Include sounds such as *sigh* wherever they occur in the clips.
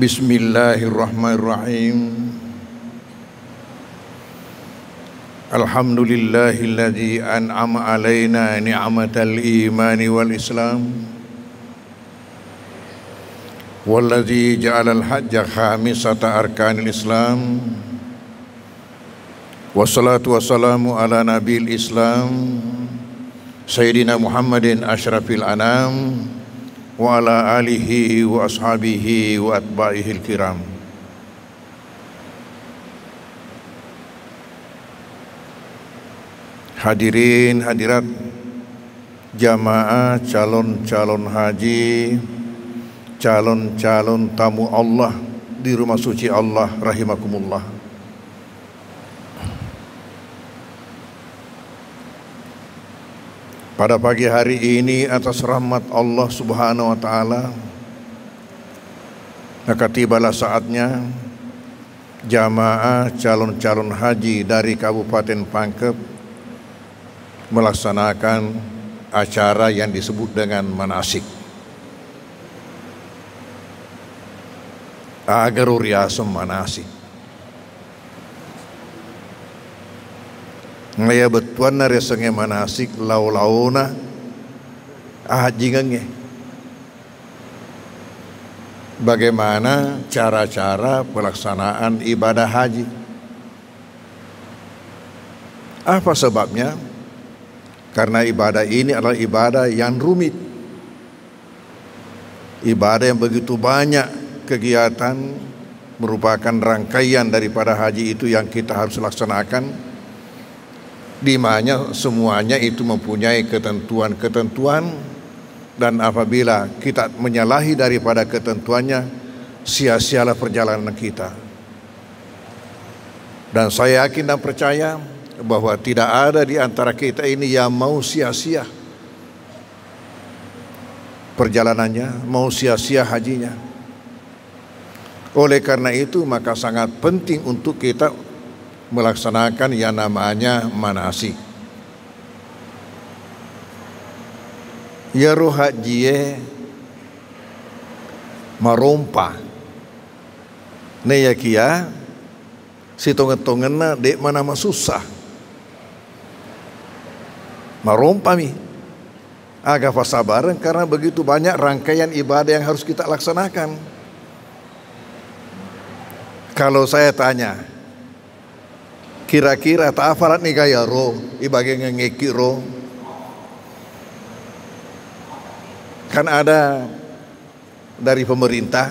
Bismillahirrahmanirrahim. Alhamdulillahilladzi an'ama alaina ni'matal imani wal islam. Walladzi ja'alal hajja khamisata arkanil islam. Wassalatu wassalamu ala nabil islam. Sayyidina Muhammadin ashrafil anam Wa ala alihi wa ashabihi wa atba'ihil kiram. Hadirin hadirat jamaah calon-calon haji calon-calon tamu Allah di rumah suci Allah rahimakumullah Pada pagi hari ini atas rahmat Allah Subhanahu wa taala maka tibalah saatnya jamaah calon-calon haji dari Kabupaten Pangkep melaksanakan acara yang disebut dengan manasik. Agar uriasem manasik. Ngaya betuan na resenge manasik lau-launa haji nge. Bagaimana cara-cara pelaksanaan ibadah haji? Apa sebabnya? Karena ibadah ini adalah ibadah yang rumit. Ibadah yang begitu banyak kegiatan merupakan rangkaian daripada haji itu yang kita harus laksanakan di mana semuanya itu mempunyai ketentuan-ketentuan dan apabila kita menyalahi daripada ketentuannya sia-sialah perjalanan kita dan saya yakin dan percaya bahwa tidak ada di antara kita ini yang mau sia-sia perjalanannya, mau sia-sia hajinya. Oleh karena itu maka sangat penting untuk kita melaksanakan yang namanya manasik. Ya roh haji marompa. Ne ya kia si tongen-tongenna dek mana susah. Marompa mi. Agak sabaran karena begitu banyak rangkaian ibadah yang harus kita laksanakan. Kalau saya tanya, kira-kira tak afalat nih kaya ro ibagi ngeki ro. Kan ada dari pemerintah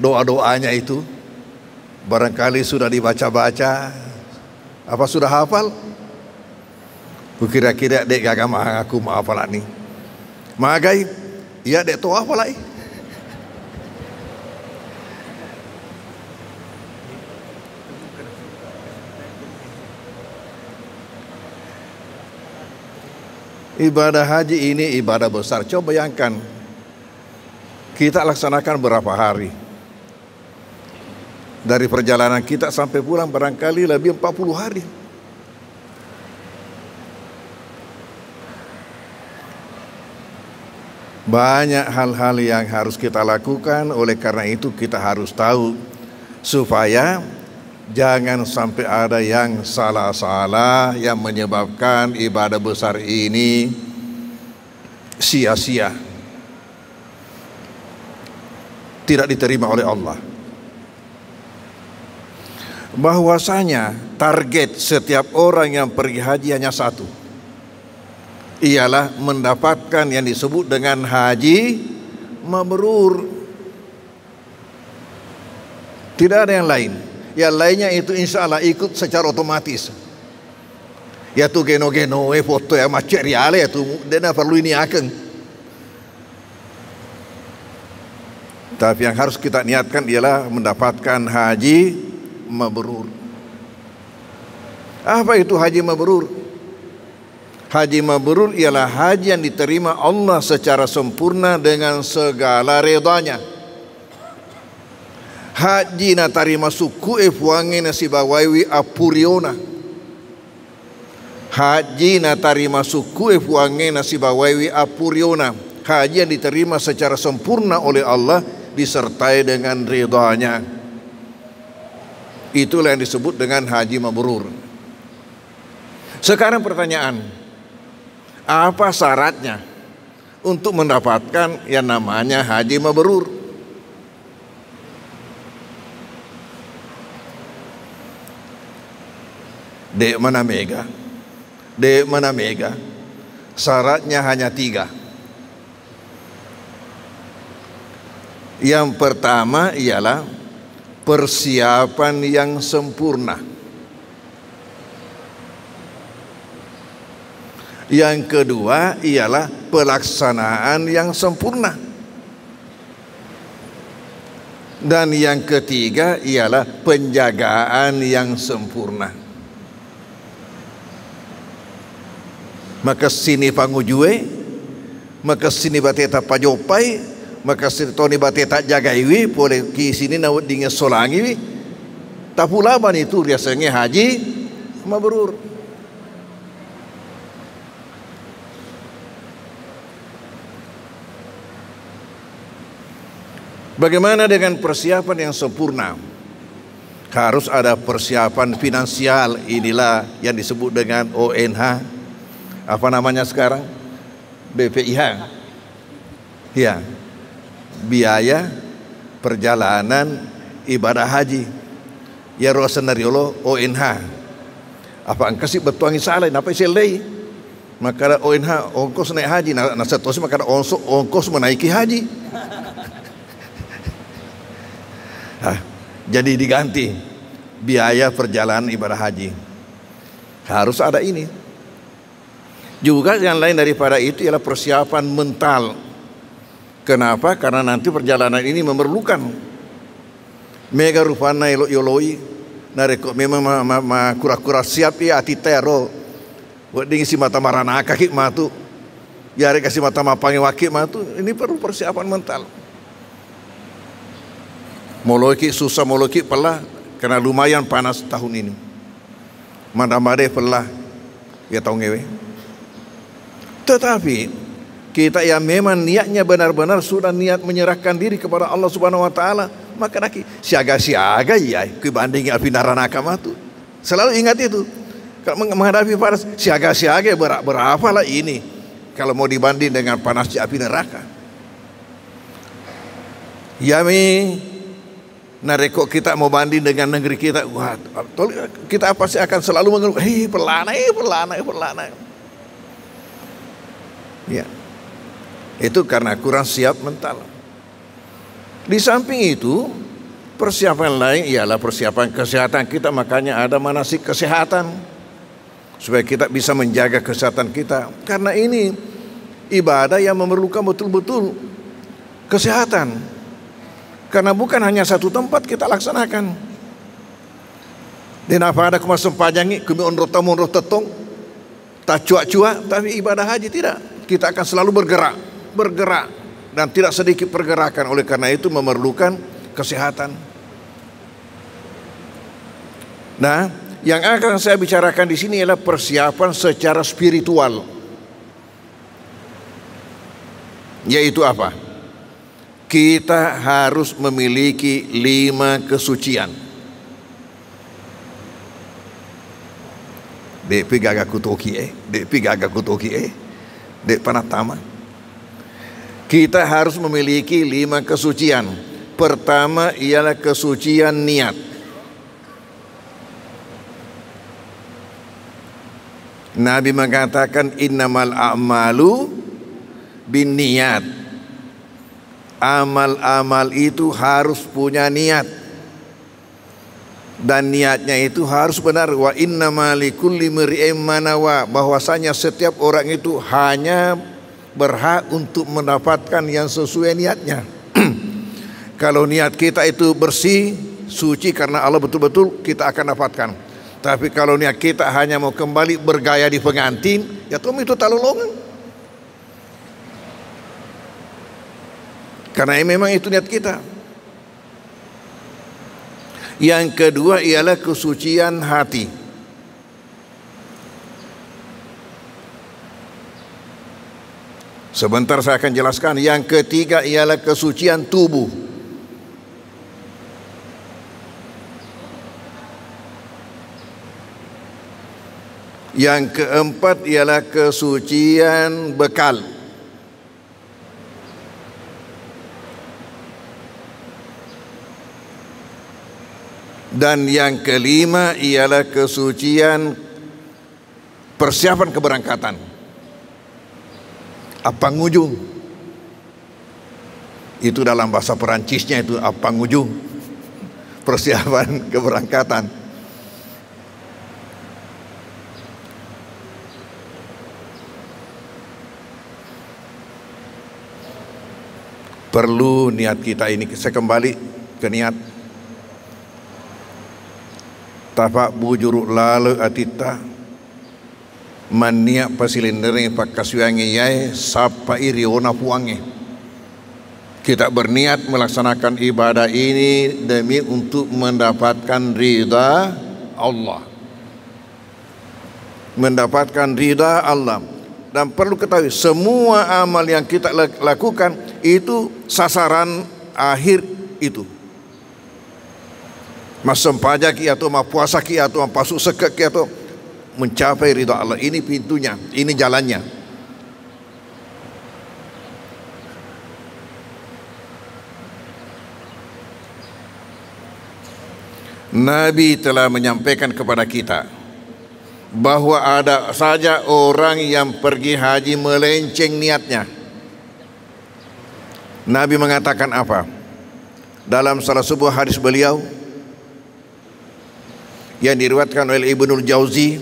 doa-doanya itu barangkali sudah dibaca-baca apa sudah hafal? Kira-kira dek gagam aku mau afalat nih magai ya dek tuh afalat Ibadah haji ini ibadah besar. Coba bayangkan, kita laksanakan berapa hari? Dari perjalanan kita sampai pulang barangkali lebih 40 hari. Banyak hal-hal yang harus kita lakukan, oleh karena itu kita harus tahu supaya Jangan sampai ada yang salah-salah yang menyebabkan ibadah besar ini sia-sia. Tidak diterima oleh Allah. Bahwasanya target setiap orang yang pergi haji hanya satu. Ialah mendapatkan yang disebut dengan haji mabrur. Tidak ada yang lain. Yang lainnya itu insya Allah ikut secara otomatis. Ya tu geno-geno eh foto ya material ya tu dena perlu ini akan. Tapi yang harus kita niatkan ialah mendapatkan haji mabrur. Apa itu haji mabrur? Haji mabrur ialah haji yang diterima Allah secara sempurna dengan segala redanya haji na tarima suku efuange na sibawaiwi apuriona haji na tarima suku efuange na sibawaiwi apuriona haji yang diterima secara sempurna oleh Allah disertai dengan ridhanya. Itulah yang disebut dengan haji mabrur. Sekarang pertanyaan, apa syaratnya untuk mendapatkan yang namanya haji mabrur? Dek mana mega? Dek mana mega? Syaratnya hanya tiga. Yang pertama ialah persiapan yang sempurna. Yang kedua ialah pelaksanaan yang sempurna. Dan yang ketiga ialah penjagaan yang sempurna. Maka sini pangujue, maka sini bateta pajopai, maka toni bate tak jaga iwi pole ki sini nawat dinge wi tapulaban itu biasanya haji mabrur Bagaimana dengan persiapan yang sempurna? Harus ada persiapan finansial inilah yang disebut dengan ONH. Apa namanya sekarang? BPIH. Ya, biaya perjalanan ibadah haji. Ya roh senariolo ONH apa angka sih betuangi salah? Apa sih lei? Maka ONH ongkos naik haji. Nah, nah seterusnya maka ongkos, ongkos menaiki haji. *laughs* Ah, jadi diganti biaya perjalanan ibadah haji. Harus ada ini juga yang lain daripada itu ialah persiapan mental. Kenapa? Karena nanti perjalanan ini memerlukan mega rupana yoloi nareko memang ma, ma, kura-kura siap ya ati tero wading si mata marana kaki matu ya kasih mata mapangi wakil matu ini perlu persiapan mental. Moloki susah moloki pelah. Karena lumayan panas tahun ini. Mana made pelah. Ya tahu ngewe tetapi kita yang memang niatnya benar-benar sudah niat menyerahkan diri kepada Allah Subhanahu wa taala, maka naki siaga-siaga ya kebanding api neraka itu. Selalu ingat itu. Kalau menghadapi panas siaga-siaga berapa lah ini kalau mau dibanding dengan panas api neraka. Yami nareko kita mau banding dengan negeri kita, wah, kita pasti akan selalu mengeluh, hei pelana, hei pelana, hei pelana. Ya, itu karena kurang siap mental. Di samping itu, persiapan lain ialah persiapan kesehatan kita, makanya ada manasik kesehatan supaya kita bisa menjaga kesehatan kita. Karena ini ibadah yang memerlukan betul-betul kesehatan. Karena bukan hanya satu tempat kita laksanakan. Dan apa ada kemasam pajangi, kami onro tamu onro tetong, tak cuak-cuak, tapi ibadah haji tidak. Kita akan selalu bergerak bergerak dan tidak sedikit pergerakan oleh karena itu memerlukan kesehatan. Nah, yang akan saya bicarakan di sini adalah persiapan secara spiritual. Yaitu apa? Kita harus memiliki lima kesucian. Dek pigaga kutoki eh, dek pigaga kutoki eh, dek panatama kita harus memiliki lima kesucian. Pertama ialah kesucian niat. Nabi mengatakan innamal a'malu bin niat. Amal-amal itu harus punya niat. Dan niatnya itu harus benar wa innama likulli mar'in manawa bahwasanya setiap orang itu hanya berhak untuk mendapatkan yang sesuai niatnya. *clears throat* Kalau niat kita itu bersih, suci karena Allah betul-betul kita akan dapatkan. Tapi kalau niat kita hanya mau kembali bergaya di pengantin, ya tuh itu tak lolongan. Karena memang itu niat kita. Yang kedua ialah kesucian hati. Sebentar saya akan jelaskan. Yang ketiga ialah kesucian tubuh. Yang keempat ialah kesucian bekal. Dan yang kelima ialah kesucian persiapan keberangkatan. Apa ngujung? Itu dalam bahasa Perancisnya itu apa ngujung? Persiapan *laughs* keberangkatan. perlu niat kita ini saya kembali ke niat tapak bujuruk lalu atita. Mania pasilindere pak kasuangi yai sapa iriona puangi. Kita berniat melaksanakan ibadah ini demi untuk mendapatkan ridha Allah. Mendapatkan ridha Allah. Dan perlu ketahui semua amal yang kita lakukan itu sasaran akhir itu masam pajak atau ma puasa ki atau ma pasuk sekek ki atau mencapai ridha Allah ini pintunya ini jalannya Nabi telah menyampaikan kepada kita bahwa ada saja orang yang pergi haji melenceng niatnya. Nabi mengatakan apa? Dalam salah sebuah hadis beliau yang diriwayatkan oleh Ibnu Jauzi,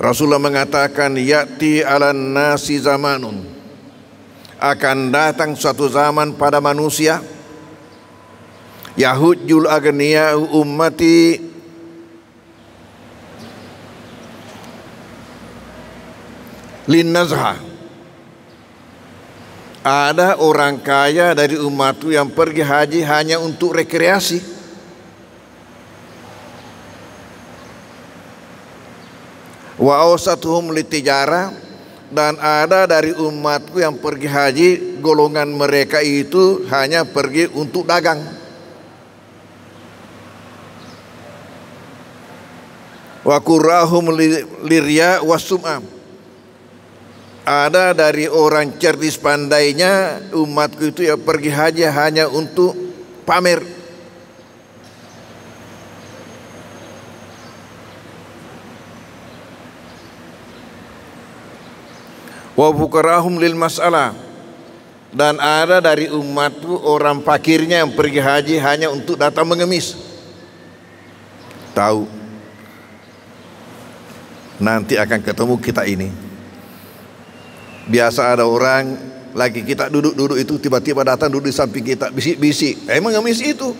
Rasulullah mengatakan yati ala nasi zamanun. Akan datang suatu zaman pada manusia Yahudjul agniya ummati. Lin nazha ada orang kaya dari umatku yang pergi haji hanya untuk rekreasi wa awsatuhum litijara dan ada dari umatku yang pergi haji golongan mereka itu hanya pergi untuk dagang. Wa kurahum lirya wasum'am. Ada dari orang cerdas pandainya umatku itu ya pergi haji hanya untuk pamer wa fukarahum lil masalah dan ada dari umatku orang fakirnya yang pergi haji hanya untuk datang mengemis tahu nanti akan ketemu kita ini Biasa ada orang lagi kita duduk-duduk itu tiba-tiba datang duduk di samping kita bisik-bisik. Emang ngemis itu.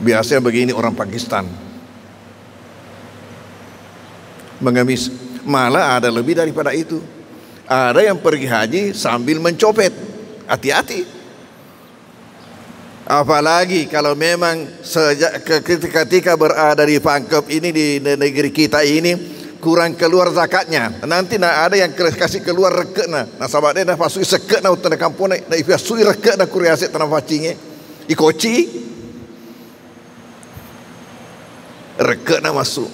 Biasanya begini orang Pakistan. Mengemis. Malah ada lebih daripada itu. Ada yang pergi haji sambil mencopet. Hati-hati. Apalagi kalau memang sejak ketika berada di pangkep ini di negeri kita ini kurang keluar zakatnya nanti nak ada yang kasih keluar reket na nah sahabat dia dah pasui seket na utara kampung na dah pasui reket na kuriasi tanah facingnya ikoci reket na masuk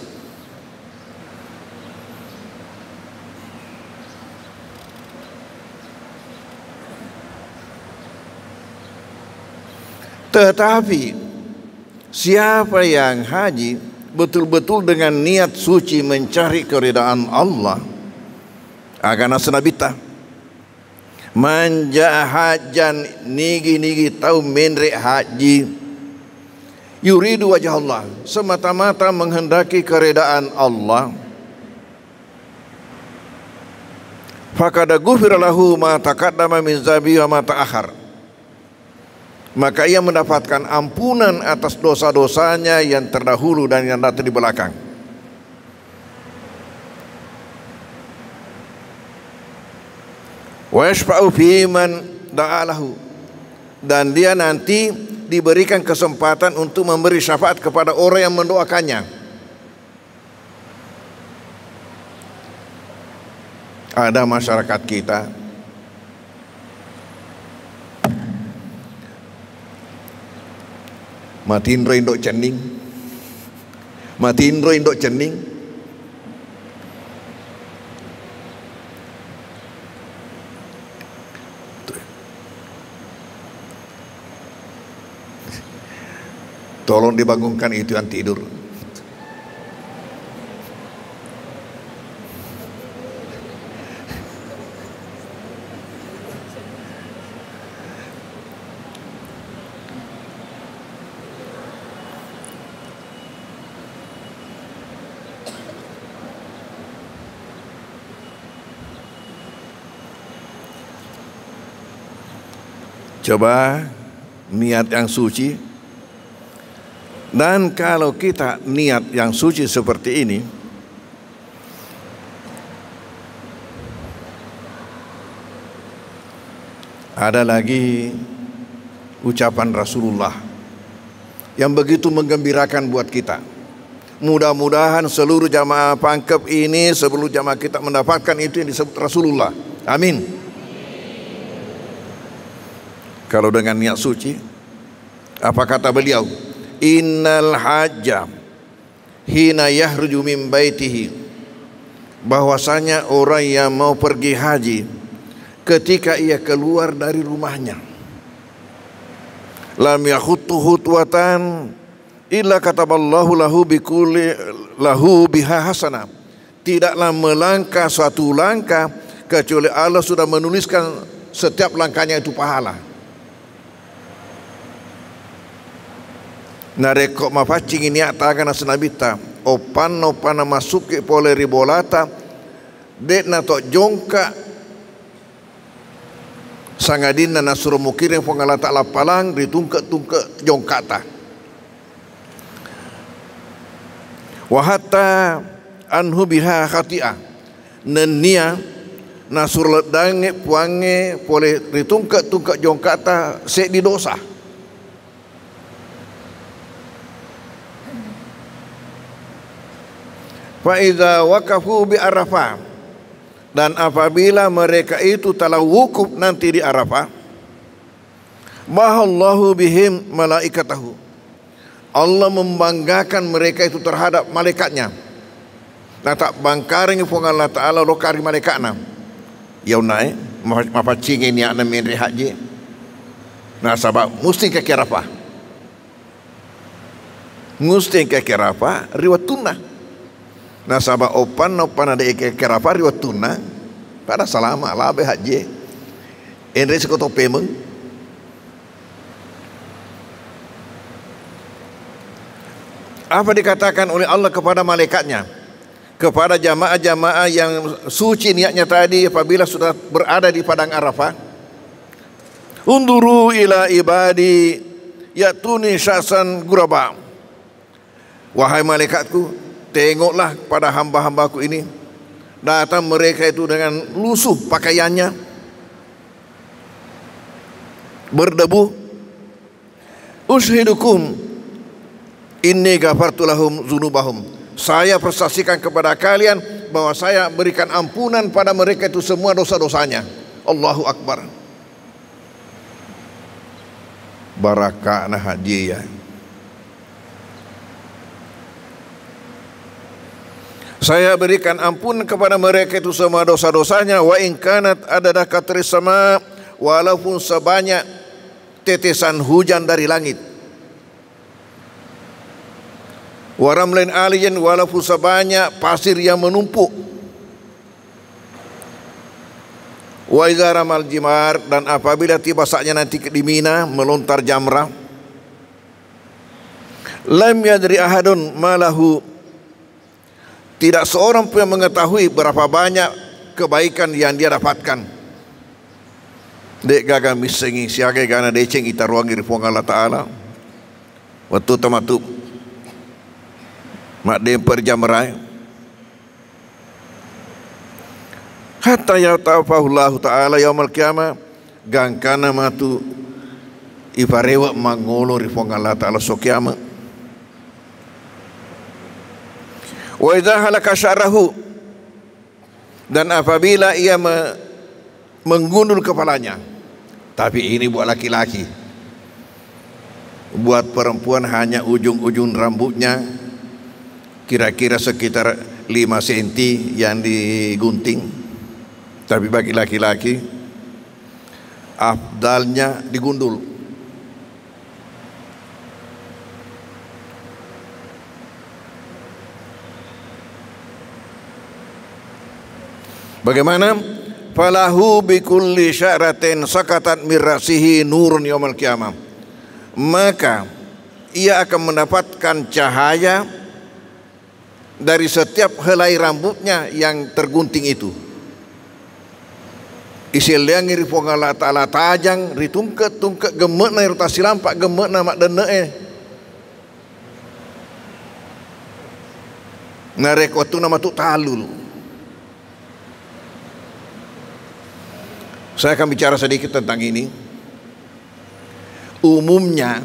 tetapi siapa yang haji betul-betul dengan niat suci mencari keridaan Allah agana senabita manja hajan nigi-nigi tahu menre haji yuridu wajah Allah semata-mata menghendaki keridaan Allah. Fakada gufir lahu ma taqaddama min wa ma ta'akhir maka ia mendapatkan ampunan atas dosa-dosanya yang terdahulu dan yang datang di belakang. Wa yashfa'u fiman da'alahu dan dia nanti diberikan kesempatan untuk memberi syafaat kepada orang yang mendoakannya. Ada masyarakat kita Matiin roh indok cening. Matiin roh indok cening. Tolong dibangunkan itu yang tidur. Coba niat yang suci dan kalau kita niat yang suci seperti ini ada lagi ucapan Rasulullah yang begitu menggembirakan buat kita. Mudah-mudahan seluruh jamaah pangkep ini sebelum jamaah kita mendapatkan itu yang disebut Rasulullah. Amin. Kalau dengan niat suci, apa kata beliau? Innal hajjam hina yahruju min baitihi. Bahwasanya orang yang mau pergi haji ketika ia keluar dari rumahnya lam yakhuttu hutwatan illa kataballahu lahu bikulli lahu biha hasanah tidaklah melangkah suatu langkah kecuali Allah sudah menuliskan setiap langkahnya itu pahala na rekok mapacing ini ata kana senabita opan opan masuk ke pole ribolata. Dek na to jongka. Sangadin na nasuru mukirin pengalata lapalang ditungke tungke jongkata. Wahata anhu biha khatia nenia nasur ledange puange pole ditungke tungke jongkata se di dosa Faiza wakafu bi Arafah. Dan apabila mereka itu telah wukuf nanti di Arafah Mahallahu bihim malaikatahu. Allah membanggakan mereka itu terhadap malaikatnya. Nah tak bangkaring pun Allah Ta'ala lokari malaikatnya. Ya unai Mapacing ini anak min haji Nah sebab mesti ke Arafah. Mesti ke Arafah riwat tunnah nasaba opan opan ada ike kerapari watuna pada salama labe haji. Endre sekoto pemeng apa dikatakan oleh Allah kepada malaikatnya? Kepada jamaah-jamaah yang suci niatnya tadi apabila sudah berada di padang Arafah. Unduru ila ibadi yatuni syasan guraba wahai malaikatku Tengoklah pada hamba-hambaku ini. Datang mereka itu dengan lusuh pakaiannya. Berdebu Ushidukum Inni gafartulahum zunubahum. Saya persaksikan kepada kalian Bahwa saya berikan ampunan pada mereka itu semua dosa-dosanya. Allahu Akbar. Barakah hadiah Saya berikan ampun kepada mereka itu semua dosa-dosanya wa in kanat adadah katris sama walaupun sebanyak tetesan hujan dari langit. Waram lain alien walaupun sebanyak pasir yang menumpuk. Wa idza ramal jimar dan apabila tiba saatnya nanti di Mina melontar jamrah lam yadri ahadun malahu tidak seorang pun yang mengetahui berapa banyak kebaikan yang dia dapatkan. Dek gaga misengi siaga gana deceng ita ruang iri puang Allah Ta'ala. Waktu tamatu. Mak dem perjamrai. Hatta ya ta'afahullah ta'ala yaumal qiyamah. Gangkana matu ifarewa mangolo ri puang Allah Ta'ala so kiamat. Wa idza halaka syarahu dan apabila ia me, menggundul kepalanya. Tapi ini buat laki-laki. Buat perempuan hanya ujung-ujung rambutnya. Kira-kira sekitar 5 cm yang digunting. Tapi bagi laki-laki afdalnya digundul Bagaimana? Falahu bi kulli syaratin sakatat mirasihi nurun yaumil qiyamah. Maka ia akan mendapatkan cahaya dari setiap helai rambutnya yang tergunting itu. Isil iri pongala ta'ala tajang ritungket tungket gemek na irta silampak gemek na mak dene eh. Narek waktu nama tu talul. Saya akan bicara sedikit tentang ini. Umumnya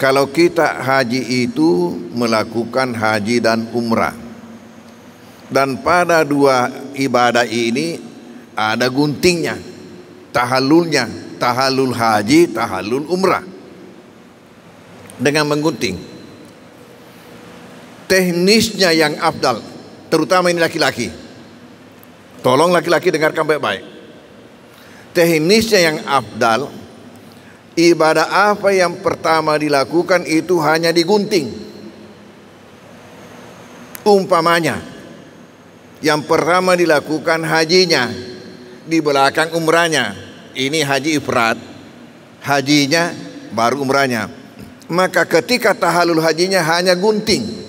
kalau kita haji itu melakukan haji dan umrah. Dan pada dua ibadah ini ada guntingnya, tahalulnya, tahalul haji, tahalul umrah. Dengan menggunting. Teknisnya yang afdal, terutama ini laki-laki. Tolong laki-laki dengarkan baik-baik teknisnya yang afdal ibadah apa yang pertama dilakukan itu hanya digunting. Umpamanya yang pertama dilakukan hajinya di belakang umrahnya. Ini haji ifrat hajinya baru umrahnya. Maka ketika tahalul hajinya hanya gunting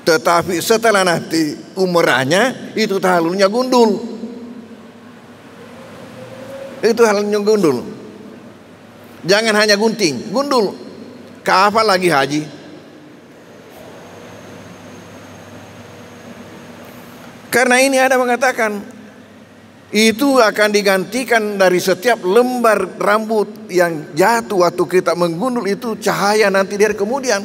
tetapi setelah nanti umrahnya itu tahalulnya gundul itu hal yang gundul. Jangan hanya gunting, gundul. Kapan lagi haji? Karena ini ada mengatakan itu akan digantikan dari setiap lembar rambut yang jatuh waktu kita menggundul itu cahaya nanti dari kemudian.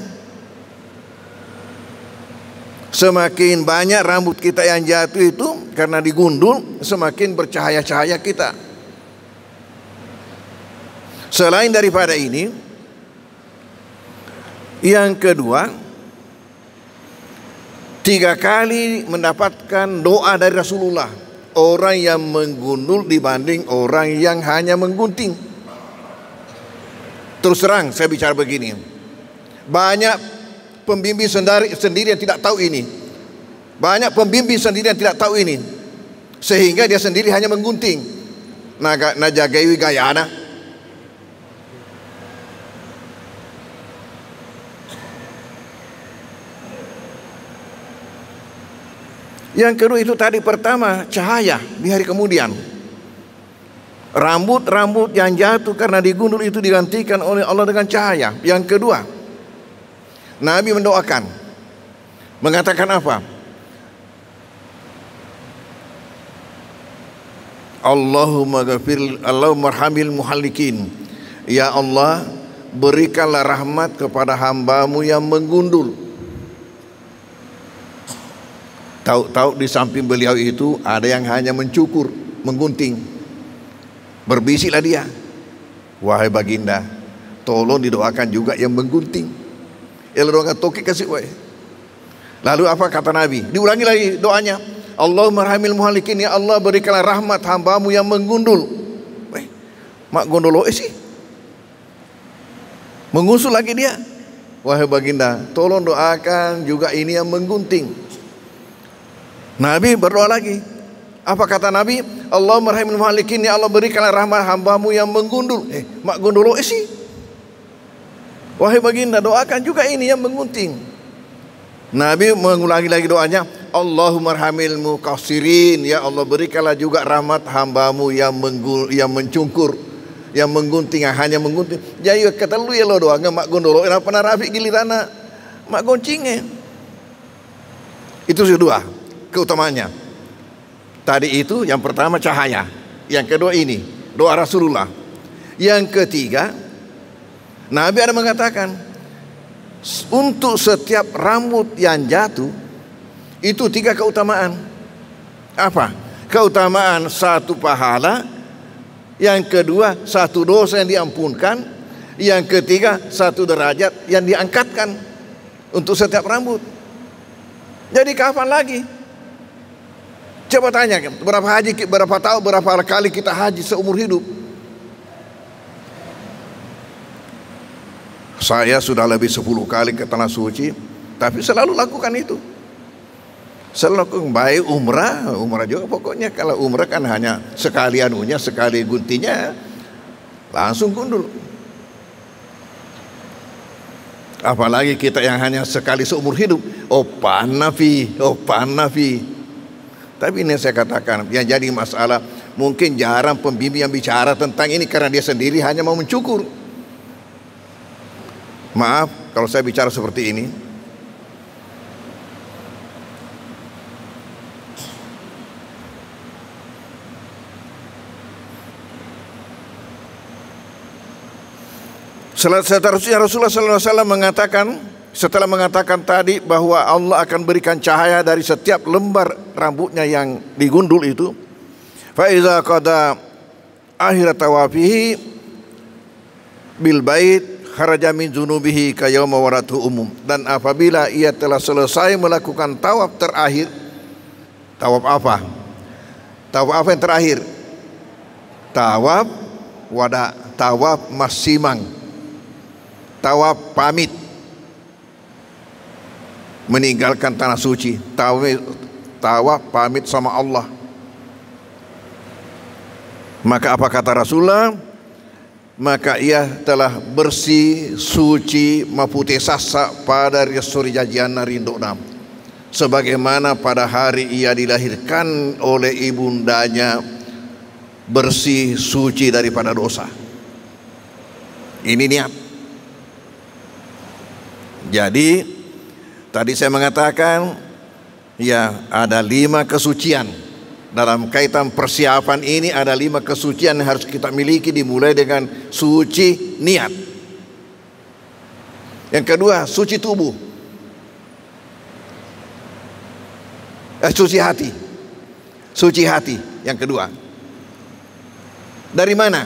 Semakin banyak rambut kita yang jatuh itu karena digundul, semakin bercahaya-cahaya kita. Selain daripada ini, yang kedua, tiga kali mendapatkan doa dari Rasulullah. Orang yang menggundul dibanding orang yang hanya menggunting. Terus terang saya bicara begini. Banyak pembimbing sendiri, sendiri yang tidak tahu ini. Banyak pembimbing sendiri yang tidak tahu ini. Sehingga dia sendiri hanya menggunting. Naga najagawi gayana Yang kedua itu tadi pertama cahaya di hari kemudian. Rambut-rambut yang jatuh karena digundul itu digantikan oleh Allah dengan cahaya. Yang kedua, Nabi mendoakan. Mengatakan apa? Allahumma ghafir Allahumma arhamil muhallikin. Ya Allah, berikanlah rahmat kepada hambamu yang menggundul Tahu-tahu di samping beliau itu ada yang hanya mencukur, menggunting. Berbisiklah dia. Wahai baginda, tolong didoakan juga yang menggunting. Ya doakan toki kasih wae. Lalu apa kata Nabi? Diulangi lagi doanya. Allahumma rahmil muhalikin ya Allah berikanlah rahmat hambamu yang menggundul. Mak gondolo eh sih. Mengusul lagi dia. Wahai baginda, tolong doakan juga ini yang menggunting. Nabi berdoa lagi. Apa kata Nabi? Allah merahimul malikin ya Allah berikanlah rahmat hambamu yang menggundul. Eh, mak gundul eh sih. Wahai baginda doakan juga ini yang mengunting. Nabi mengulangi lagi doanya. Allahumma rahamil mukasirin ya Allah berikanlah juga rahmat hambamu yang menggul, yang mencungkur yang menggunting hanya menggunting. Jadi kata lu ya lo doa mak gondolo kenapa narafi gilirana mak goncingnya. Itu sudah keutamanya. Tadi itu yang pertama cahaya, yang kedua ini doa Rasulullah. Yang ketiga, Nabi ada mengatakan untuk setiap rambut yang jatuh itu tiga keutamaan. Apa? Keutamaan satu pahala, yang kedua satu dosa yang diampunkan, yang ketiga satu derajat yang diangkatkan untuk setiap rambut. Jadi kapan lagi Coba tanya, berapa haji, berapa tahun, berapa kali kita haji seumur hidup? Saya sudah lebih 10 kali ke tanah suci, tapi selalu lakukan itu. Selalu baik umrah, umrah juga pokoknya kalau umrah kan hanya sekali anunya, sekali guntinya langsung gundul. Apalagi kita yang hanya sekali seumur hidup, oh panafi, oh panafi. Tapi ini saya katakan, yang jadi masalah mungkin jarang pembimbing yang bicara tentang ini karena dia sendiri hanya mau mencukur. Maaf kalau saya bicara seperti ini, Seterusnya Rasulullah SAW mengatakan setelah mengatakan tadi bahwa Allah akan berikan cahaya dari setiap lembar rambutnya yang digundul itu. Faiza qada akhir tawafihi bil bait kharaja min junubihi ka yauma waratu umum dan apabila ia telah selesai melakukan tawaf terakhir tawaf apa? Tawaf apa yang terakhir? Tawaf wada, tawaf masimang tawaf pamit meninggalkan tanah suci tawaf tawaf pamit sama Allah. Maka apa kata Rasulullah? Maka ia telah bersih suci mapute sasa pada risuri jajian rindonam sebagaimana pada hari ia dilahirkan oleh ibundanya bersih suci daripada dosa. Ini niat. Jadi tadi saya mengatakan ya ada lima kesucian dalam kaitan persiapan ini ada lima kesucian yang harus kita miliki dimulai dengan suci niat. Yang kedua suci tubuh. Eh, suci hati. Suci hati yang kedua. Dari mana?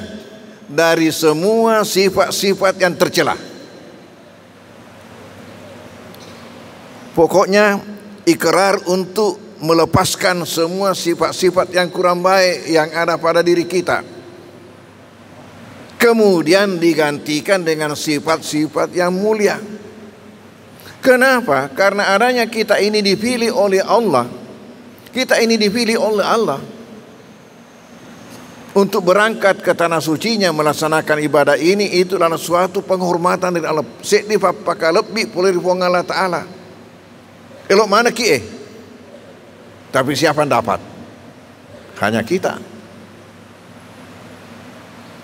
Dari semua sifat-sifat yang tercelah. Pokoknya ikrar untuk melepaskan semua sifat-sifat yang kurang baik yang ada pada diri kita. Kemudian digantikan dengan sifat-sifat yang mulia. Kenapa? Karena adanya kita ini dipilih oleh Allah. Kita ini dipilih oleh Allah untuk berangkat ke tanah sucinya melaksanakan ibadah ini itu adalah suatu penghormatan dari Allah. Sedih pakai lebih boleh Allah Ta'ala. Elok mana kie? Tapi siapa yang dapat? Hanya kita.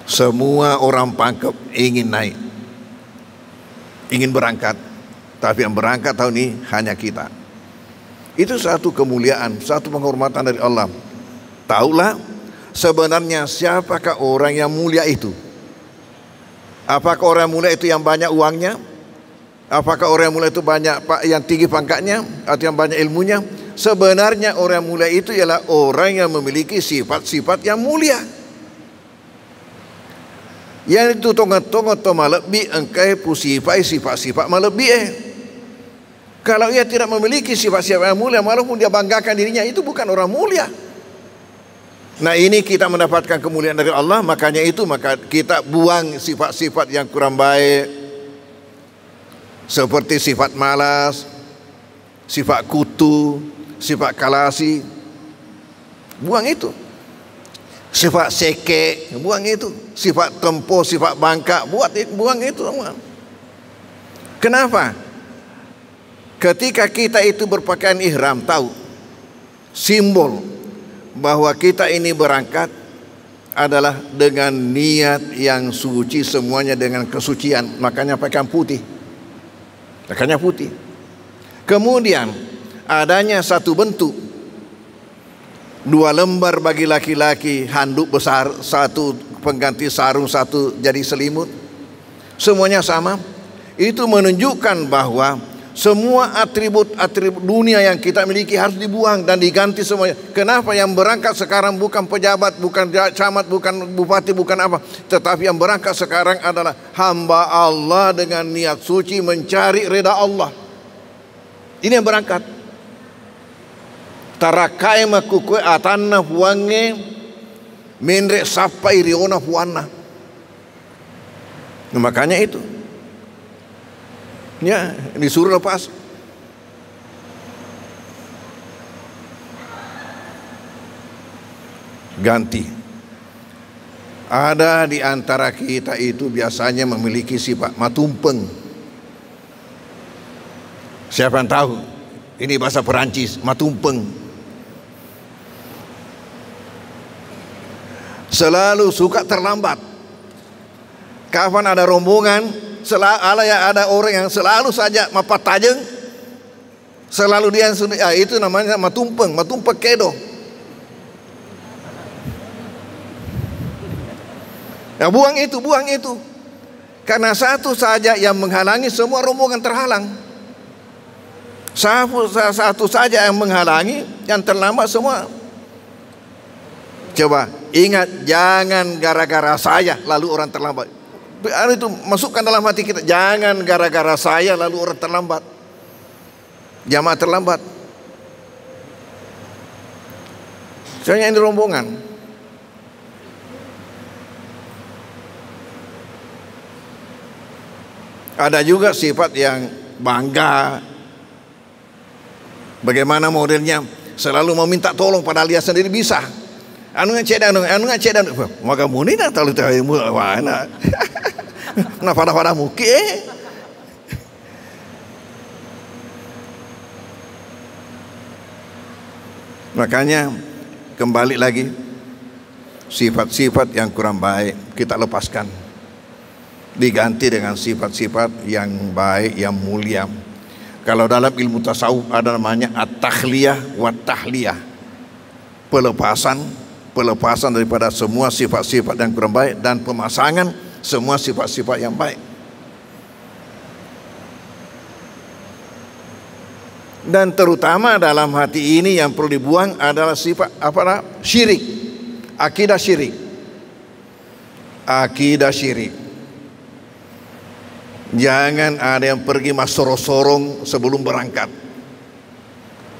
Semua orang pangkep ingin naik. Ingin berangkat. Tapi yang berangkat tahun ini hanya kita. Itu satu kemuliaan, satu penghormatan dari Allah. Taulah sebenarnya siapakah orang yang mulia itu? Apakah orang mulia itu yang banyak uangnya? Apakah orang yang mulia itu banyak pak yang tinggi pangkatnya atau yang banyak ilmunya? Sebenarnya orang yang mulia itu ialah orang yang memiliki sifat-sifat yang mulia. Yang itu tonga-tonga to lebih engkai pusifai sifat-sifat malebi eh. Kalau ia tidak memiliki sifat-sifat yang mulia, walaupun dia banggakan dirinya, itu bukan orang mulia. Nah ini kita mendapatkan kemuliaan dari Allah, makanya itu maka kita buang sifat-sifat yang kurang baik, seperti sifat malas, sifat kutu, sifat kalasi. Buang itu. Sifat seke, buang itu. Sifat tempo, sifat bangka, buat buang itu semua. Kenapa? Ketika kita itu berpakaian ihram, tahu simbol bahwa kita ini berangkat adalah dengan niat yang suci semuanya dengan kesucian. Makanya pakaian putih. Lekarnya putih. Kemudian adanya satu bentuk. Dua lembar bagi laki-laki handuk besar satu pengganti sarung satu jadi selimut. Semuanya sama. Itu menunjukkan bahwa semua atribut-atribut dunia yang kita miliki harus dibuang dan diganti semuanya. Kenapa yang berangkat sekarang bukan pejabat, bukan camat, bukan bupati, bukan apa. Tetapi yang berangkat sekarang adalah hamba Allah dengan niat suci mencari reda Allah. Ini yang berangkat. Tarakai makukwe atanna huange menre sapa iriona huana. Makanya itu. Ya, suruh lepas. Ganti. Ada di antara kita itu biasanya memiliki sifat matumpeng. Siapa yang tahu? Ini bahasa Perancis, matumpeng. selalu suka terlambat. Kapan ada rombongan, selalu ada orang yang selalu saja mapat tajeng, selalu dia ya, itu namanya matumpeng, matumpeng kedo. Ya buang itu, buang itu. Karena satu saja yang menghalangi semua rombongan terhalang. Satu, satu saja yang menghalangi, yang terlambat semua. Coba ingat, jangan gara-gara saya lalu orang terlambat. Itu masukkan dalam hati kita, jangan gara-gara saya lalu orang terlambat. Jamaah terlambat. Soalnya ini rombongan. Ada juga sifat yang bangga. Bagaimana modelnya? Selalu meminta tolong pada dia sendiri bisa. Anu ngecek anu, anu ngecek dan maka muni tahu ilmu mana. Nah pada muki. Makanya kembali lagi sifat-sifat yang kurang baik kita lepaskan diganti dengan sifat-sifat yang baik, yang mulia. Kalau dalam ilmu tasawuf ada namanya at-tahliyah wa tahliyah. Pelepasan, pelepasan daripada semua sifat-sifat yang kurang baik dan pemasangan semua sifat-sifat yang baik. Dan terutama dalam hati ini yang perlu dibuang adalah sifat apa? Syirik. Akidah syirik. Akidah syirik. Jangan ada yang pergi masuk sorong sebelum berangkat.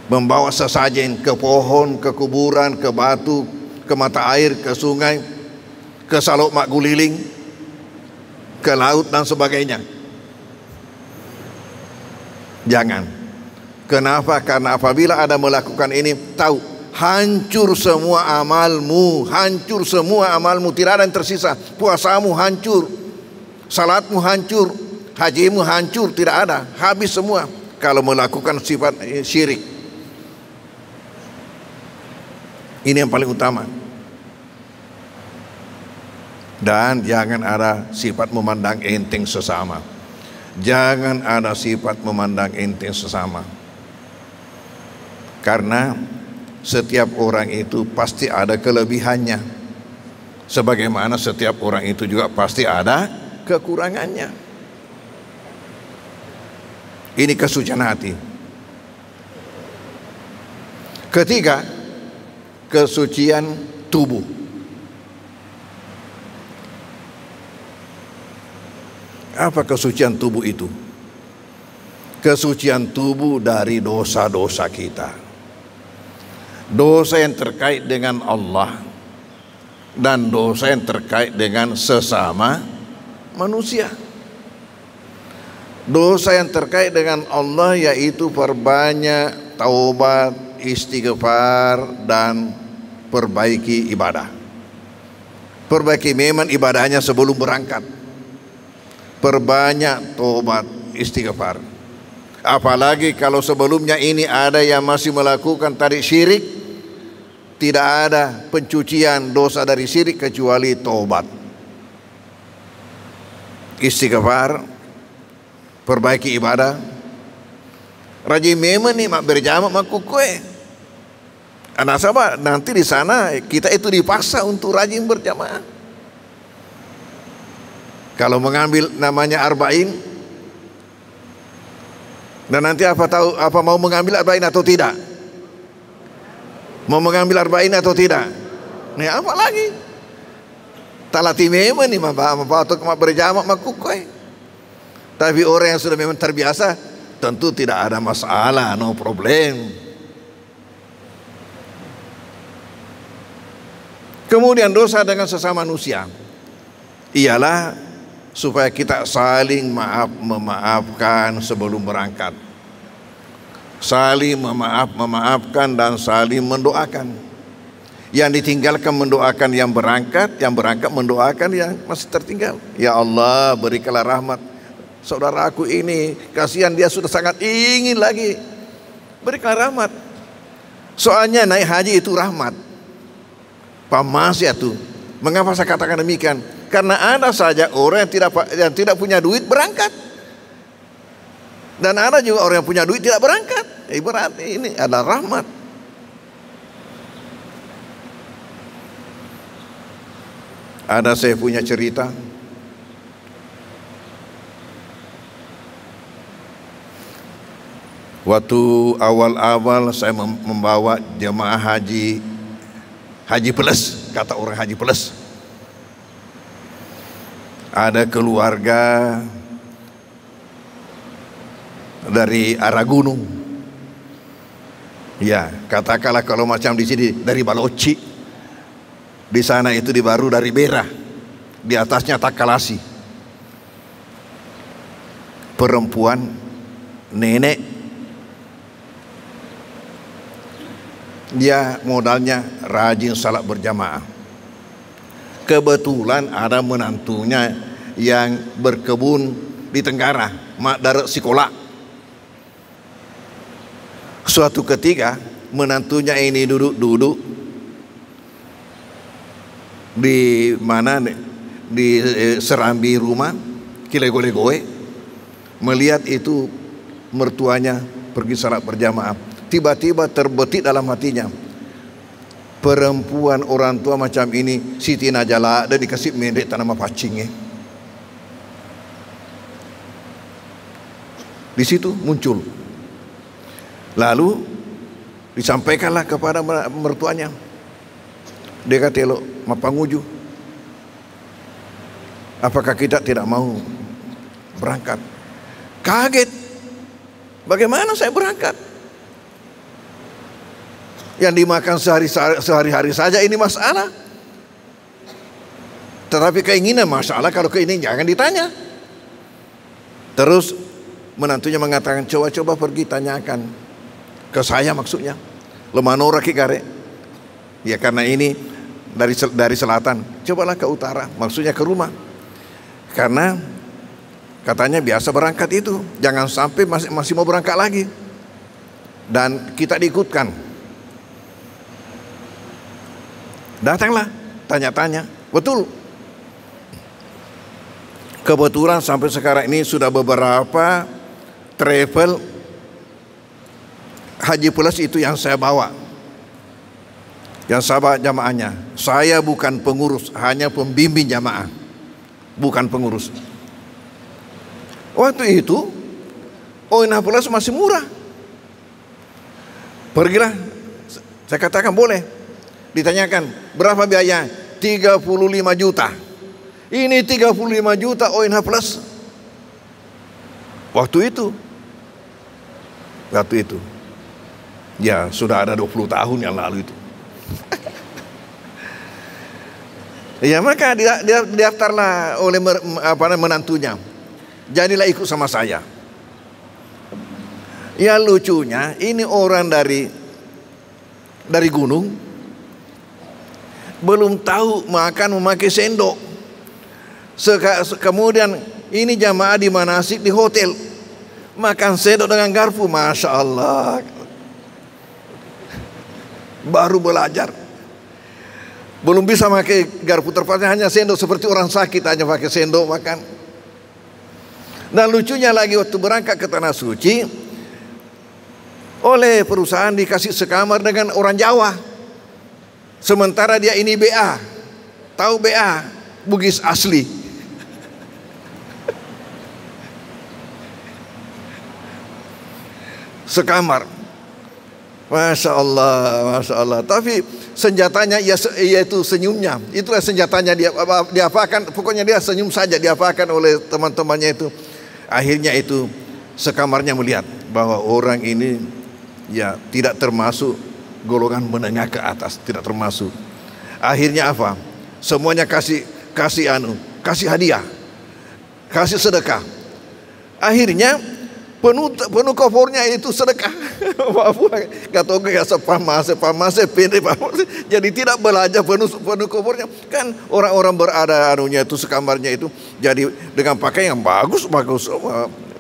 Membawa sesajen ke pohon, ke kuburan, ke batu, ke mata air, ke sungai, ke salok mak guliling, ke laut dan sebagainya. Jangan. Kenapa? Karena apabila ada melakukan ini, tahu hancur semua amalmu, hancur semua amalmu, tidak ada yang tersisa. Puasamu hancur, salatmu hancur, hajimu hancur tidak ada habis semua kalau melakukan sifat syirik ini yang paling utama dan jangan ada sifat memandang enteng sesama jangan ada sifat memandang enteng sesama karena setiap orang itu pasti ada kelebihannya sebagaimana setiap orang itu juga pasti ada kekurangannya ini kesucian hati. Ketiga, kesucian tubuh. Apa kesucian tubuh itu? Kesucian tubuh dari dosa-dosa kita. Dosa yang terkait dengan Allah dan dosa yang terkait dengan sesama manusia. Dosa yang terkait dengan Allah yaitu perbanyak taubat, istighfar dan perbaiki ibadah. Perbaiki memang ibadahnya sebelum berangkat. Perbanyak taubat, istighfar. Apalagi kalau sebelumnya ini ada yang masih melakukan tarik syirik, tidak ada pencucian dosa dari syirik kecuali taubat. Istighfar perbaiki ibadah rajin memang nih mak berjamaah mak kukue anak sahabat nanti di sana kita itu dipaksa untuk rajin berjamaah kalau mengambil namanya arba'in dan nanti apa tahu apa mau mengambil arba'in atau tidak? Mau mengambil arba'in atau tidak? Nih apa lagi? Talati memang nih mak atau mak berjamaah mak kukue tapi orang yang sudah memang terbiasa tentu tidak ada masalah, no problem. Kemudian dosa dengan sesama manusia. Ialah supaya kita saling maaf memaafkan sebelum berangkat. Saling memaaf memaafkan dan saling mendoakan. Yang ditinggalkan mendoakan yang berangkat, yang berangkat mendoakan yang masih tertinggal. Ya Allah, berikanlah rahmat. Saudara aku ini, kasihan dia sudah sangat ingin lagi. Berikanlah rahmat. Soalnya naik haji itu rahmat. Pamas ya tuh. Mengapa saya katakan demikian? Karena ada saja orang yang tidak yang tidak punya duit berangkat. Dan ada juga orang yang punya duit tidak berangkat. Ibarat ini adalah rahmat. Ada saya punya cerita Waktu awal-awal saya membawa jemaah haji Haji plus, kata orang haji plus Ada keluarga dari arah gunung Ya, katakanlah kalau macam di sini dari Baloci di sana itu di baru dari Bera. Di atasnya Takalasi. Perempuan, nenek. Dia modalnya rajin salat berjamaah. Kebetulan ada menantunya yang berkebun di Tenggara, mak darat sekolah. Suatu ketika menantunya ini duduk-duduk di mana di eh, serambi rumah kilegolegoe. Melihat itu mertuanya pergi salat berjamaah. Tiba-tiba terbetik dalam hatinya perempuan orang tua macam ini Siti Najala dan dikasih mendek tanaman pacingnya di situ muncul lalu disampaikanlah kepada mertuanya dia kata elok mapanguju. Apakah kita tidak mau berangkat? Kaget. Bagaimana saya berangkat? Yang dimakan sehari sehari-hari saja ini masalah. Tetapi keinginan masalah kalau keinginan jangan ditanya. Terus menantunya mengatakan coba-coba pergi tanyakan ke saya maksudnya. Lemanora kikare. Ya karena ini dari dari selatan, cobalah ke utara, maksudnya ke rumah. Karena katanya biasa berangkat itu, jangan sampai masih masih mau berangkat lagi. Dan kita diikutkan. Datanglah, tanya-tanya, betul. Kebetulan sampai sekarang ini sudah beberapa travel haji plus itu yang saya bawa yang sahabat jamaahnya, saya bukan pengurus, hanya pembimbing jamaah, bukan pengurus. Waktu itu, ONH Plus masih murah. Pergilah, saya katakan boleh. Ditanyakan, berapa biaya? 35 juta. Ini 35 juta ONH Plus. Waktu itu. Waktu itu. Ya, sudah ada 20 tahun yang lalu itu. *laughs* ya maka dia, dia daftarlah oleh apa menantunya. Jadilah ikut sama saya. Ya lucunya ini orang dari dari gunung belum tahu makan memakai sendok. Seka, kemudian ini jamaah di manasik di hotel makan sendok dengan garpu, masya Allah baru belajar. Belum bisa pakai garpu terpaksa hanya sendok seperti orang sakit hanya pakai sendok makan. Dan lucunya lagi waktu berangkat ke tanah suci oleh perusahaan dikasih sekamar dengan orang Jawa. Sementara dia ini BA. Tahu BA? Bugis asli. Sekamar. Masya Allah, Masya Allah. Tapi senjatanya ya yaitu senyumnya. Itulah senjatanya dia dia apakan. Pokoknya dia senyum saja dia apakan oleh teman-temannya itu. Akhirnya itu sekamarnya melihat bahwa orang ini ya tidak termasuk golongan menengah ke atas, tidak termasuk. Akhirnya apa? Semuanya kasih kasih anu, kasih hadiah, kasih sedekah. Akhirnya penuh penuh kopornya itu sedekah. *laughs* Kata ya. *laughs* Jadi tidak belajar penuh penuh kopornya. Kan orang-orang berada anunya itu sekamarnya itu jadi dengan pakaian yang bagus bagus.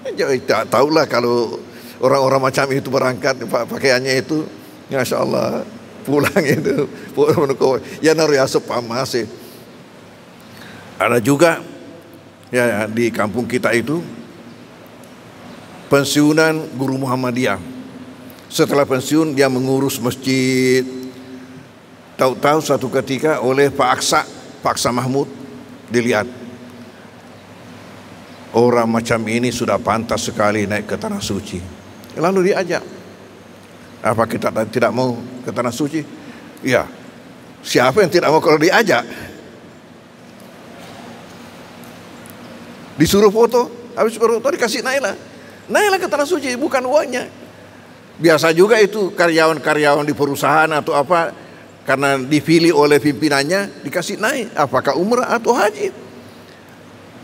Jadi tak tahulah kalau orang-orang macam itu berangkat pakaiannya itu, masya Allah pulang itu. Ya naruh ya sepamase. Ada juga ya di kampung kita itu pensiunan guru Muhammadiyah. Setelah pensiun dia mengurus masjid. Tahu-tahu satu ketika oleh Pak Aksa, Pak Aksa Mahmud dilihat orang macam ini sudah pantas sekali naik ke tanah suci. Lalu diajak. Apa kita tidak mau ke tanah suci? Ya. Siapa yang tidak mau kalau diajak? Disuruh foto, habis foto dikasih naiklah. Naiklah ke tanah suci, bukan uangnya. Biasa juga itu karyawan-karyawan di perusahaan atau apa karena dipilih oleh pimpinannya dikasih naik. Apakah umrah atau haji?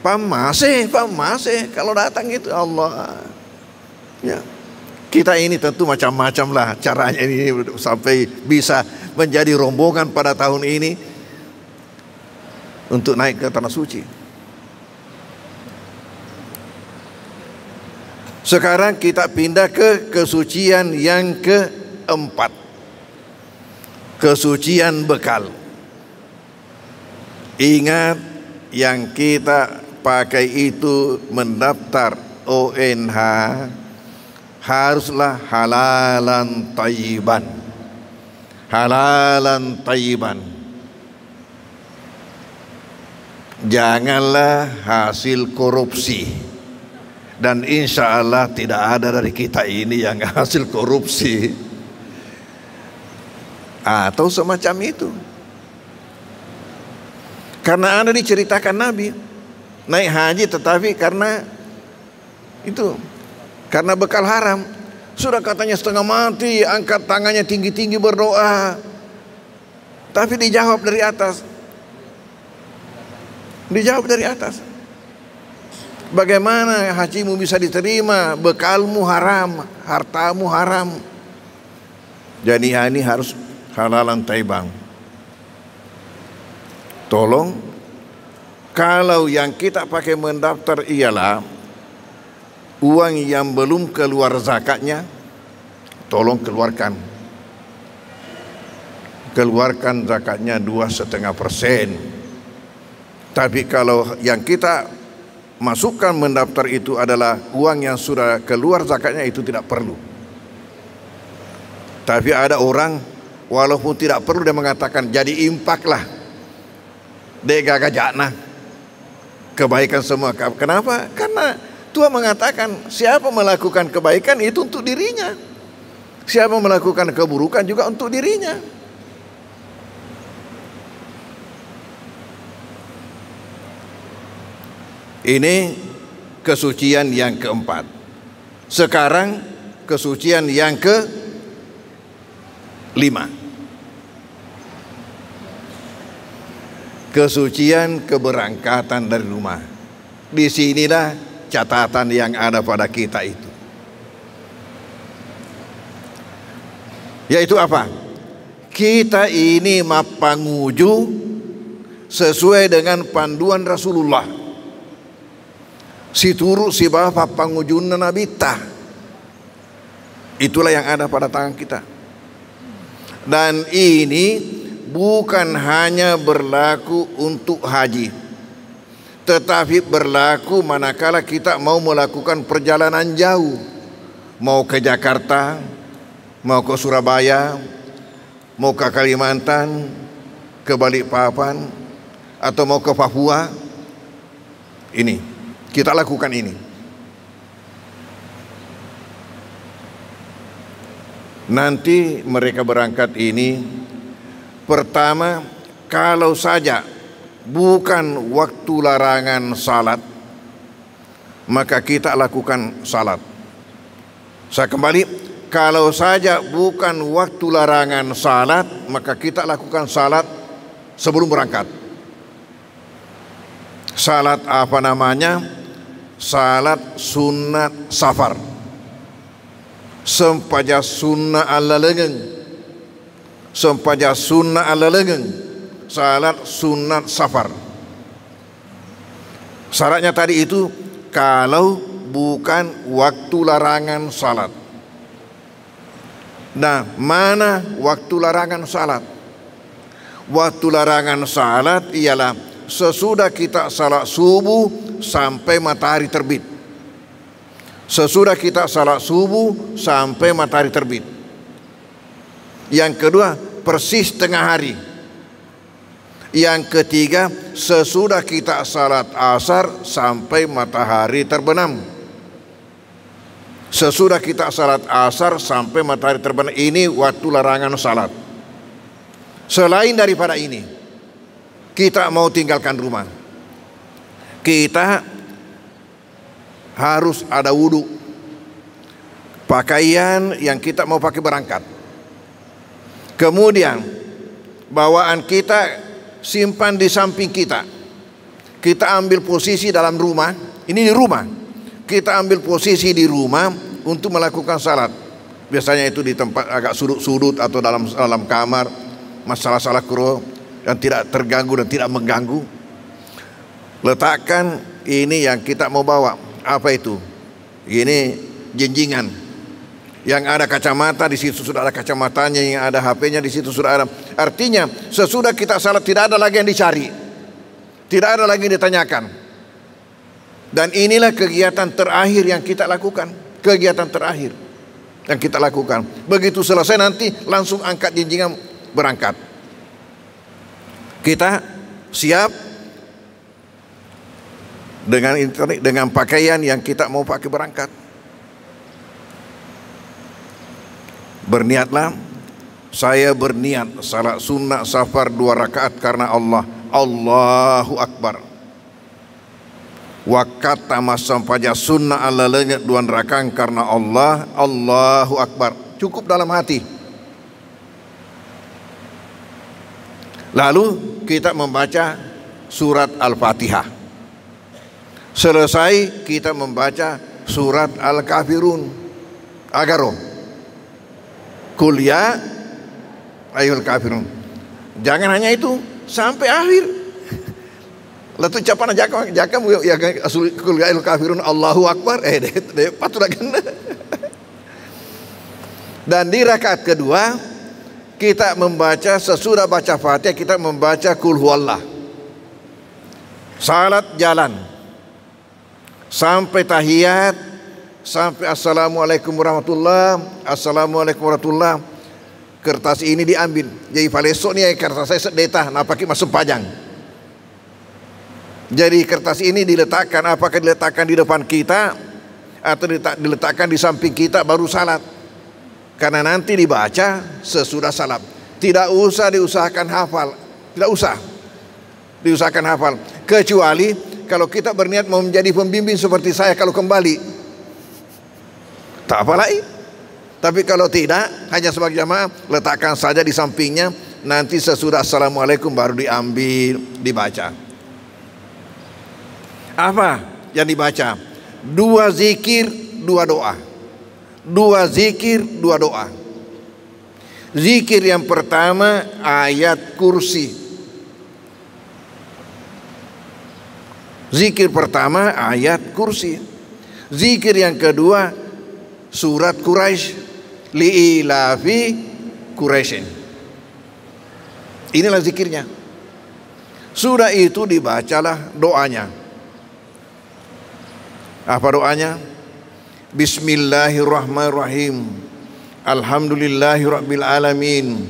Pamase, pamase kalau datang itu Allah. Ya. Kita ini tentu macam-macam lah caranya ini sampai bisa menjadi rombongan pada tahun ini untuk naik ke tanah suci. Sekarang kita pindah ke kesucian yang keempat. Kesucian bekal. Ingat yang kita pakai itu mendaftar ONH haruslah halalan taiban. Halalan taiban. Janganlah hasil korupsi dan insya Allah tidak ada dari kita ini yang *laughs* hasil korupsi atau semacam itu karena ada diceritakan Nabi naik haji tetapi karena itu karena bekal haram sudah katanya setengah mati angkat tangannya tinggi-tinggi berdoa tapi dijawab dari atas dijawab dari atas Bagaimana hajimu bisa diterima? Bekalmu haram, hartamu haram. Jadi ini harus halalan taibang. Tolong kalau yang kita pakai mendaftar ialah uang yang belum keluar zakatnya, tolong keluarkan. Keluarkan zakatnya dua setengah persen. Tapi kalau yang kita masukkan mendaftar itu adalah uang yang sudah keluar zakatnya itu tidak perlu. Tapi ada orang walaupun tidak perlu dia mengatakan jadi impaklah. Dega gajana. Kebaikan semua. Kenapa? Karena Tuhan mengatakan siapa melakukan kebaikan itu untuk dirinya. Siapa melakukan keburukan juga untuk dirinya. Ini kesucian yang keempat. Sekarang kesucian yang ke lima. Kesucian keberangkatan dari rumah. Di sinilah catatan yang ada pada kita itu. Yaitu apa? Kita ini mapanguju sesuai dengan panduan Rasulullah si turu si bapak pangujunna nabita itulah yang ada pada tangan kita dan ini bukan hanya berlaku untuk haji tetapi berlaku manakala kita mau melakukan perjalanan jauh mau ke Jakarta mau ke Surabaya mau ke Kalimantan ke Balikpapan atau mau ke Papua ini kita lakukan ini. Nanti mereka berangkat ini pertama kalau saja bukan waktu larangan salat maka kita lakukan salat. Saya kembali kalau saja bukan waktu larangan salat maka kita lakukan salat sebelum berangkat. Salat apa namanya? salat sunat safar sempaja sunnah ala lengeng sempaja sunnah ala lengeng salat sunat safar syaratnya tadi itu kalau bukan waktu larangan salat nah mana waktu larangan salat waktu larangan salat ialah sesudah kita salat subuh sampai matahari terbit Sesudah kita salat subuh sampai matahari terbit. Yang kedua, persis tengah hari. Yang ketiga, sesudah kita salat asar sampai matahari terbenam. Sesudah kita salat asar sampai matahari terbenam. Ini waktu larangan salat. Selain daripada ini, kita mau tinggalkan rumah. Kita harus ada wudhu pakaian yang kita mau pakai berangkat kemudian bawaan kita simpan di samping kita. Kita ambil posisi dalam rumah ini di rumah. Kita ambil posisi di rumah untuk melakukan salat. Biasanya itu di tempat agak sudut-sudut atau dalam dalam kamar masalah-salah kuro yang tidak terganggu dan tidak mengganggu. Letakkan ini yang kita mau bawa. Apa itu? Ini jenjingan. Yang ada kacamata di situ sudah ada kacamatanya, yang ada HP-nya di situ sudah ada. Artinya sesudah kita salat tidak ada lagi yang dicari. Tidak ada lagi yang ditanyakan. Dan inilah kegiatan terakhir yang kita lakukan. Kegiatan terakhir yang kita lakukan. Begitu selesai nanti langsung angkat jenjingan berangkat. Kita siap dengan internet dengan pakaian yang kita mau pakai berangkat. Berniatlah saya berniat salat sunnah safar dua rakaat karena Allah. Allahu Akbar. Wakat tamasam paja sunnah ala lengat dua rakaat karena Allah. Allahu Akbar. Cukup dalam hati. Lalu kita membaca surat Al-Fatihah. Selesai kita membaca surat Al-Kafirun Agaro Kuliah Ayul Kafirun. Jangan hanya itu Sampai akhir. Lalu ucapan jaka jaka ya kuliah Ayul Kafirun Allahu Akbar. Eh deh, deh patut Dan di rakaat kedua kita membaca sesudah baca Fatihah kita membaca kul huwallah. Salat jalan. Sampai tahiyat sampai assalamualaikum warahmatullah. Assalamualaikum warahmatullah. Kertas ini diambil. Jadi palesok ni kertas saya sedeta nak pakai masuk pajang. Jadi kertas ini diletakkan. Apakah diletakkan di depan kita? Atau diletakkan di samping kita baru salat? Karena nanti dibaca sesudah salat. Tidak usah diusahakan hafal. Tidak usah. Diusahakan hafal. Kecuali kalau kita berniat mau menjadi pembimbing seperti saya kalau kembali tak apa lagi tapi kalau tidak hanya sebagai jamaah letakkan saja di sampingnya. Nanti sesudah assalamualaikum baru diambil dibaca. Apa yang dibaca? Dua zikir dua doa. Dua zikir dua doa. Zikir yang pertama ayat kursi. Zikir pertama ayat kursi. Zikir yang kedua surat Quraisy liilafi Quraisyin. Inilah zikirnya. Sudah itu dibacalah doanya. Apa doanya? Bismillahirrahmanirrahim. Alhamdulillahirabbil alamin.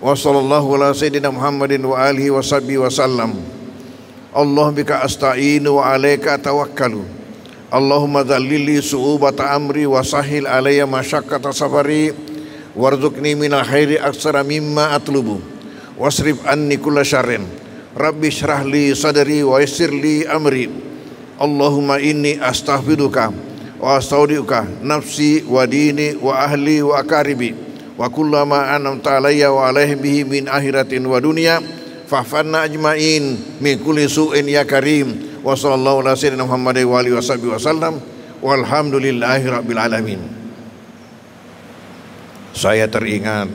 Wa ala sayyidina Muhammadin wa alihi wa sahbihi. Allah bika asta'inu wa alaika tawakkalu Allahumma dhallili su'ubata amri wa sahil alaya masyakkata safari. Warzuqni minal khairi aksara mimma atlubu. Wasrif anni kulla syarrin. Rabbi syrah li wa yassir li amri. Allahumma inni astaghfiruka wa astaudiuka nafsi wa dini wa ahli wa akaribi. Wa kullama anamta alayya wa alaihi bihi min akhiratin wa dunia fahfanna ajmain min kulli su'in ya karim wa sallallahu ala sayyidina Muhammad wa alihi wasallam walhamdulillahi rabbil alamin. Saya teringat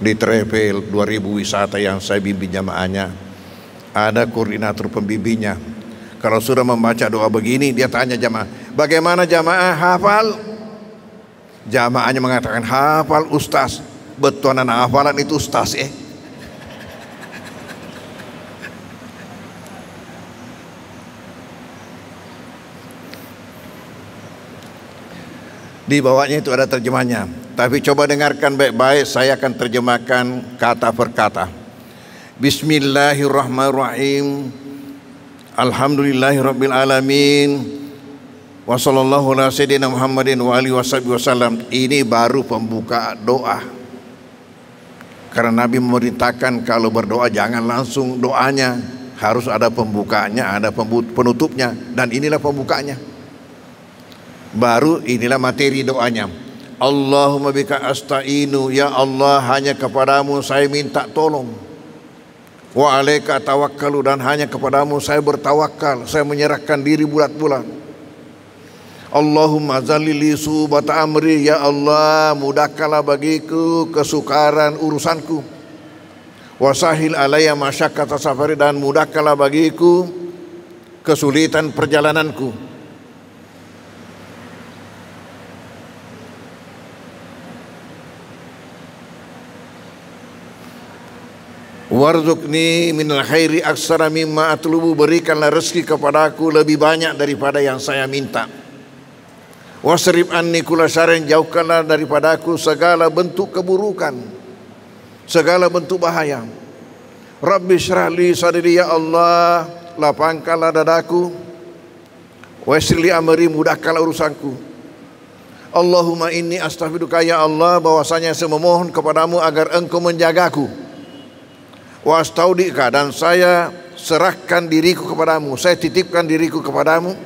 di Travel 2000 wisata yang saya bimbing jamaahnya ada koordinator pembimbingnya. Kalau sudah membaca doa begini dia tanya jamaah bagaimana jamaah? Hafal? Jamaahnya mengatakan hafal ustaz. Betul anak hafalan itu ustaz eh Di bawahnya itu ada terjemahnya. Tapi coba dengarkan baik-baik, saya akan terjemahkan kata per kata. Bismillahirrahmanirrahim. Alhamdulillahirabbil alamin. Wa sallallahu Muhammadin wa alihi wasallam. Ini baru pembuka doa. Karena Nabi memerintahkan kalau berdoa jangan langsung doanya, harus ada pembukanya, ada penutupnya dan inilah pembukanya. Baru inilah materi doanya. Allahumma bika asta'inu ya Allah hanya kepadamu saya minta tolong. Wa alaika tawakkalu dan hanya kepadamu saya bertawakal, saya menyerahkan diri bulat-bulat. Allahumma zalili subata amri ya Allah mudahkanlah bagiku kesukaran urusanku. Wasahil alaya masyakkata safari dan mudahkanlah bagiku kesulitan perjalananku. Warzukni minal khairi aksara mimma atlubu berikanlah rezeki kepadaku lebih banyak daripada yang saya minta. Wasrib anni kula syarrin jauhkanlah daripadaku segala bentuk keburukan. Segala bentuk bahaya. Rabbi syrah li sadri ya Allah, lapangkanlah dadaku. Wasli amri mudahkanlah urusanku. Allahumma inni astaghfiruka ya Allah bahwasanya saya memohon kepadamu agar engkau menjagaku wastaudika dan saya serahkan diriku kepadamu saya titipkan diriku kepadamu.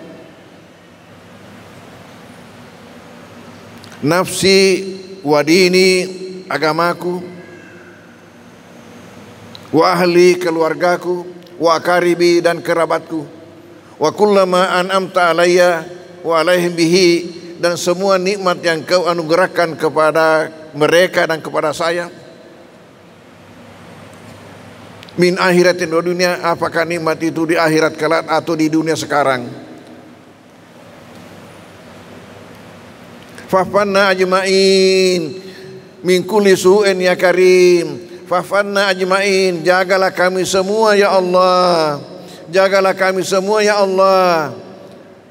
Nafsi wadini agamaku. Wa ahli keluargaku wa karibi dan kerabatku. Wa kullama an'amta alayya wa alaihim bihi dan semua nikmat yang kau anugerahkan kepada mereka dan kepada saya min akhiratin dunia apakah nikmat itu di akhirat kelak atau di dunia sekarang? Fafanna ajma'in min kulli su'in ya karim. Fafanna ajma'in jagalah kami semua ya Allah. Jagalah kami semua ya Allah.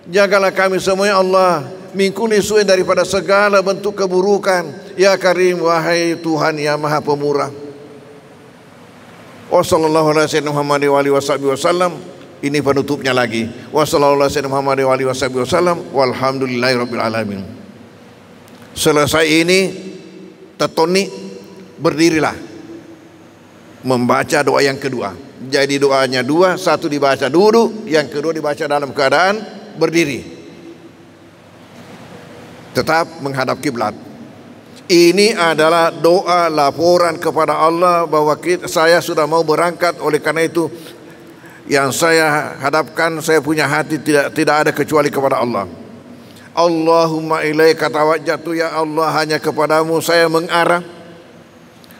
Jagalah kami semua ya Allah. Min kulli su'in daripada segala bentuk keburukan ya karim wahai Tuhan yang maha pemurah wasallam. Ini penutupnya lagi. Alamin. Selesai ini tetoni berdirilah. Membaca doa yang kedua. Jadi doanya dua satu dibaca duduk yang kedua dibaca dalam keadaan berdiri. Tetap menghadap kiblat ini adalah doa laporan kepada Allah bahwa saya sudah mau berangkat oleh karena itu yang saya hadapkan saya punya hati tidak tidak ada kecuali kepada Allah. Allahumma ilaika tawajjatu ya Allah hanya kepadamu saya mengarah.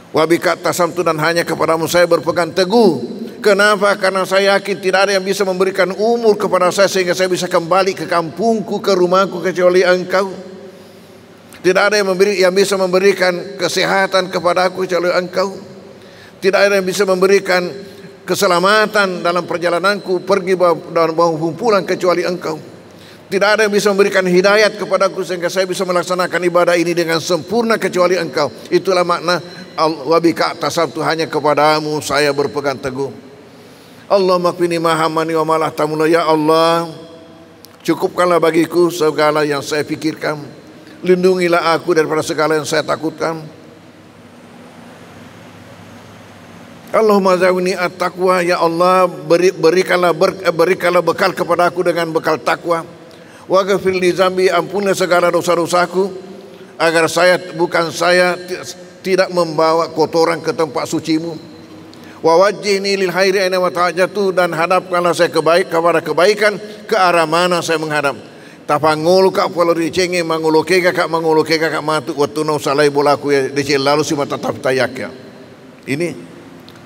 Wa bika tasamtu dan hanya kepadamu saya berpegang teguh. Kenapa? Karena saya yakin tidak ada yang bisa memberikan umur kepada saya sehingga saya bisa kembali ke kampungku, ke rumahku kecuali Engkau. Tidak ada yang memberi yang bisa memberikan kesehatan kepada aku kecuali engkau. Tidak ada yang bisa memberikan keselamatan dalam perjalananku pergi dan maupun pulang kecuali engkau. Tidak ada yang bisa memberikan hidayat kepadaku sehingga saya bisa melaksanakan ibadah ini dengan sempurna kecuali engkau. Itulah makna wabika tasabtu hanya kepadamu saya berpegang teguh. Allah makfini mahamani wa malah ya Allah. Cukupkanlah bagiku segala yang saya pikirkan Lindungilah aku daripada segala yang saya takutkan. Allahumma zawini at-taqwa ya Allah beri, berikanlah ber, berikanlah bekal kepada aku dengan bekal takwa. Wa ghafir li zambi ampunilah segala dosa-dosaku agar saya bukan saya tidak membawa kotoran ke tempat sucimu. Wa wajjihni lil khairi aina wa dan hadapkanlah saya kebaik kepada kebaikan ke arah mana saya menghadap tapangolo ka polo di cenge mangolo ke ka mangolo ke ka matu waktu no salai bola ku ya de lalu si mata tap tayak ya. Ini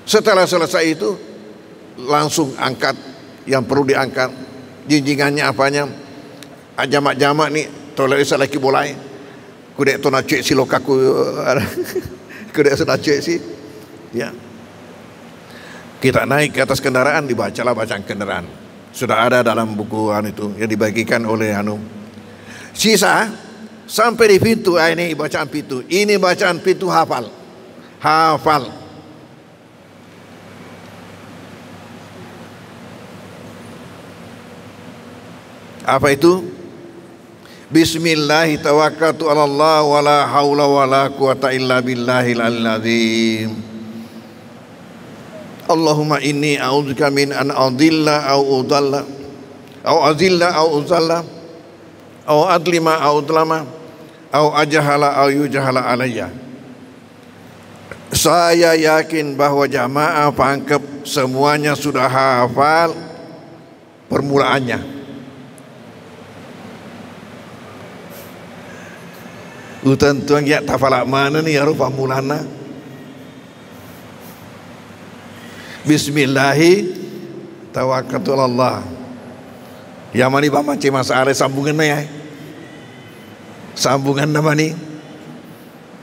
setelah selesai itu langsung angkat yang perlu diangkat jinjingannya apanya jamak-jamak ni tolak isa lagi bolai kudek to nak cek si lokaku *laughs* kudek sudah cek si ya. Kita naik ke atas kendaraan dibacalah bacaan kendaraan sudah ada dalam buku anu itu yang dibagikan oleh anu. Sisa sampai di pintu ah, ini bacaan pintu. Ini bacaan pintu hafal. Hafal. Apa itu? Bismillah tawakkaltu 'ala Allah wala haula wala quwata illa billahil azim. Allahumma inni a'udzubika min an adilla au udalla. Au azilla au uzalla. Au adlima au udlama au ajahala au yujahala alayya. Saya yakin bahwa jamaah pangkep semuanya sudah hafal permulaannya. Utan tuan ya tafalak mana ni ya rupa mulana Bismillahi tawakkaltu Allah. Ya mani ba mace masa are sambungan ya. Sambungan nama ni.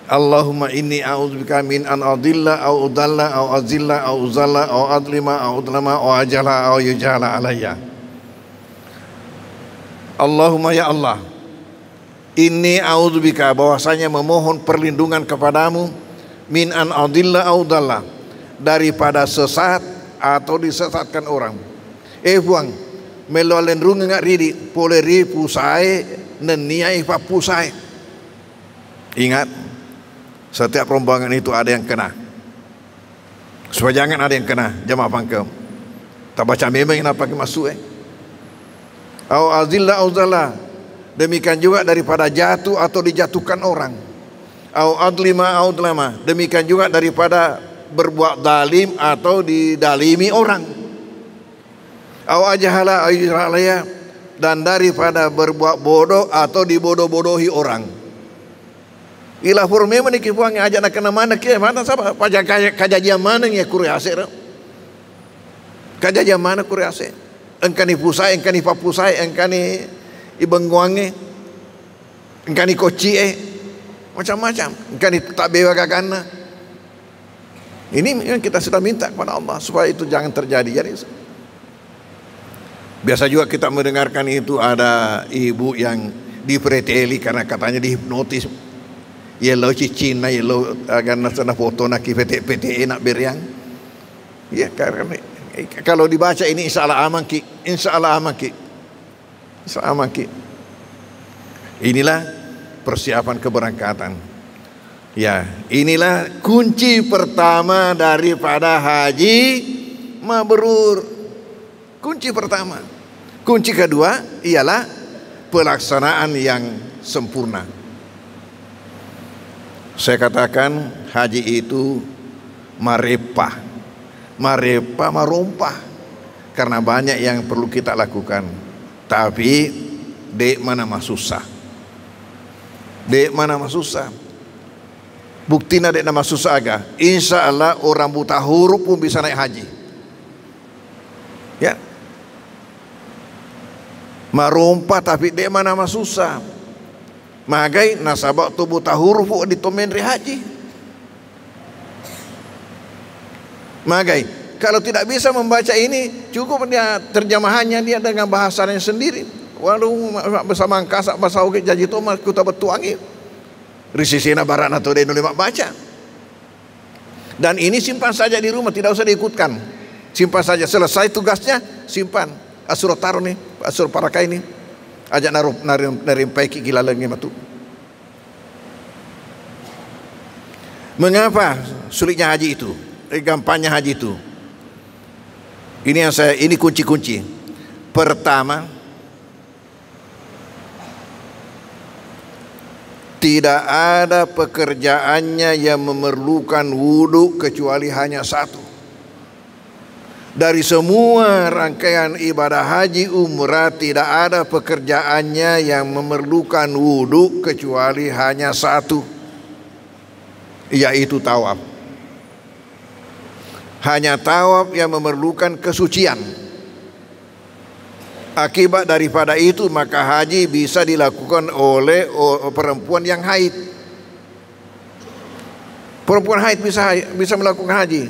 Allahumma inni a'udzubika min an adilla au udalla au azilla au uzalla au adlima au udlama au ajala au yujala alayya. Allahumma ya Allah. Ini a'udzubika bahwasanya memohon perlindungan kepadamu min an adilla au udalla daripada sesat atau disesatkan orang. Eh buang melolen rung ngak ridi poleri pusai nenia ipa pusai. Ingat setiap rombongan itu ada yang kena. Supaya jangan ada yang kena jamaah pangkem. Tak baca memang kenapa kita masuk eh. Au azilla au zalla. Demikian juga daripada jatuh atau dijatuhkan orang. Au adlima au dlama. Demikian juga daripada berbuat dalim atau didalimi orang. Aw ajahala ayyalaya dan daripada berbuat bodoh atau dibodoh-bodohi orang. Ilah furme meniki puang aja nak kena mana kia mana sapa pajak kajajian mana ya kuri asir. Kajajian mana kuri asir. Engkani pusai, engkani papusai, engkani ibengguange. Engkani koci eh. Macam-macam. Engkani tak bewa kakana. Ini yang kita sudah minta kepada Allah supaya itu jangan terjadi. Jadi biasa juga kita mendengarkan itu ada ibu yang dipreteli karena katanya dihipnotis. Yellow Cina, yellow karena sana foto nak PT PT nak beriang. Ya karena kalau dibaca ini insya Allah aman ki, insya Allah aman ki, insya Allah aman ki. Inilah persiapan keberangkatan. Ya, inilah kunci pertama daripada haji mabrur. Kunci pertama. Kunci kedua ialah pelaksanaan yang sempurna. Saya katakan haji itu marepah. Marepah marompah. Karena banyak yang perlu kita lakukan. Tapi dek mana susah. Dek mana susah Bukti nak nama susah aga. Insya Allah orang buta huruf pun bisa naik haji. Ya. Marumpa tapi dia mana nama susah. Magai nasabak tu buta huruf di tomen haji. Magai kalau tidak bisa membaca ini cukup dia terjemahannya dia dengan bahasanya sendiri. Walau bersama angkasa bahasa jadi tu kita bertuangi. Risisina barat atau dia nulis baca. Dan ini simpan saja di rumah, tidak usah diikutkan. Simpan saja, selesai tugasnya, simpan. Asur taruh nih, asur parakai ini. Ajak naruh narim narim paiki gila lagi matu. Mengapa sulitnya haji itu? Eh, gampangnya haji itu. Ini yang saya ini kunci-kunci. Pertama, Tidak ada pekerjaannya yang memerlukan wudhu kecuali hanya satu. Dari semua rangkaian ibadah haji umrah tidak ada pekerjaannya yang memerlukan wudhu kecuali hanya satu. Yaitu tawaf. Hanya tawaf yang memerlukan kesucian. Akibat daripada itu maka haji bisa dilakukan oleh perempuan yang haid. Perempuan haid bisa bisa melakukan haji.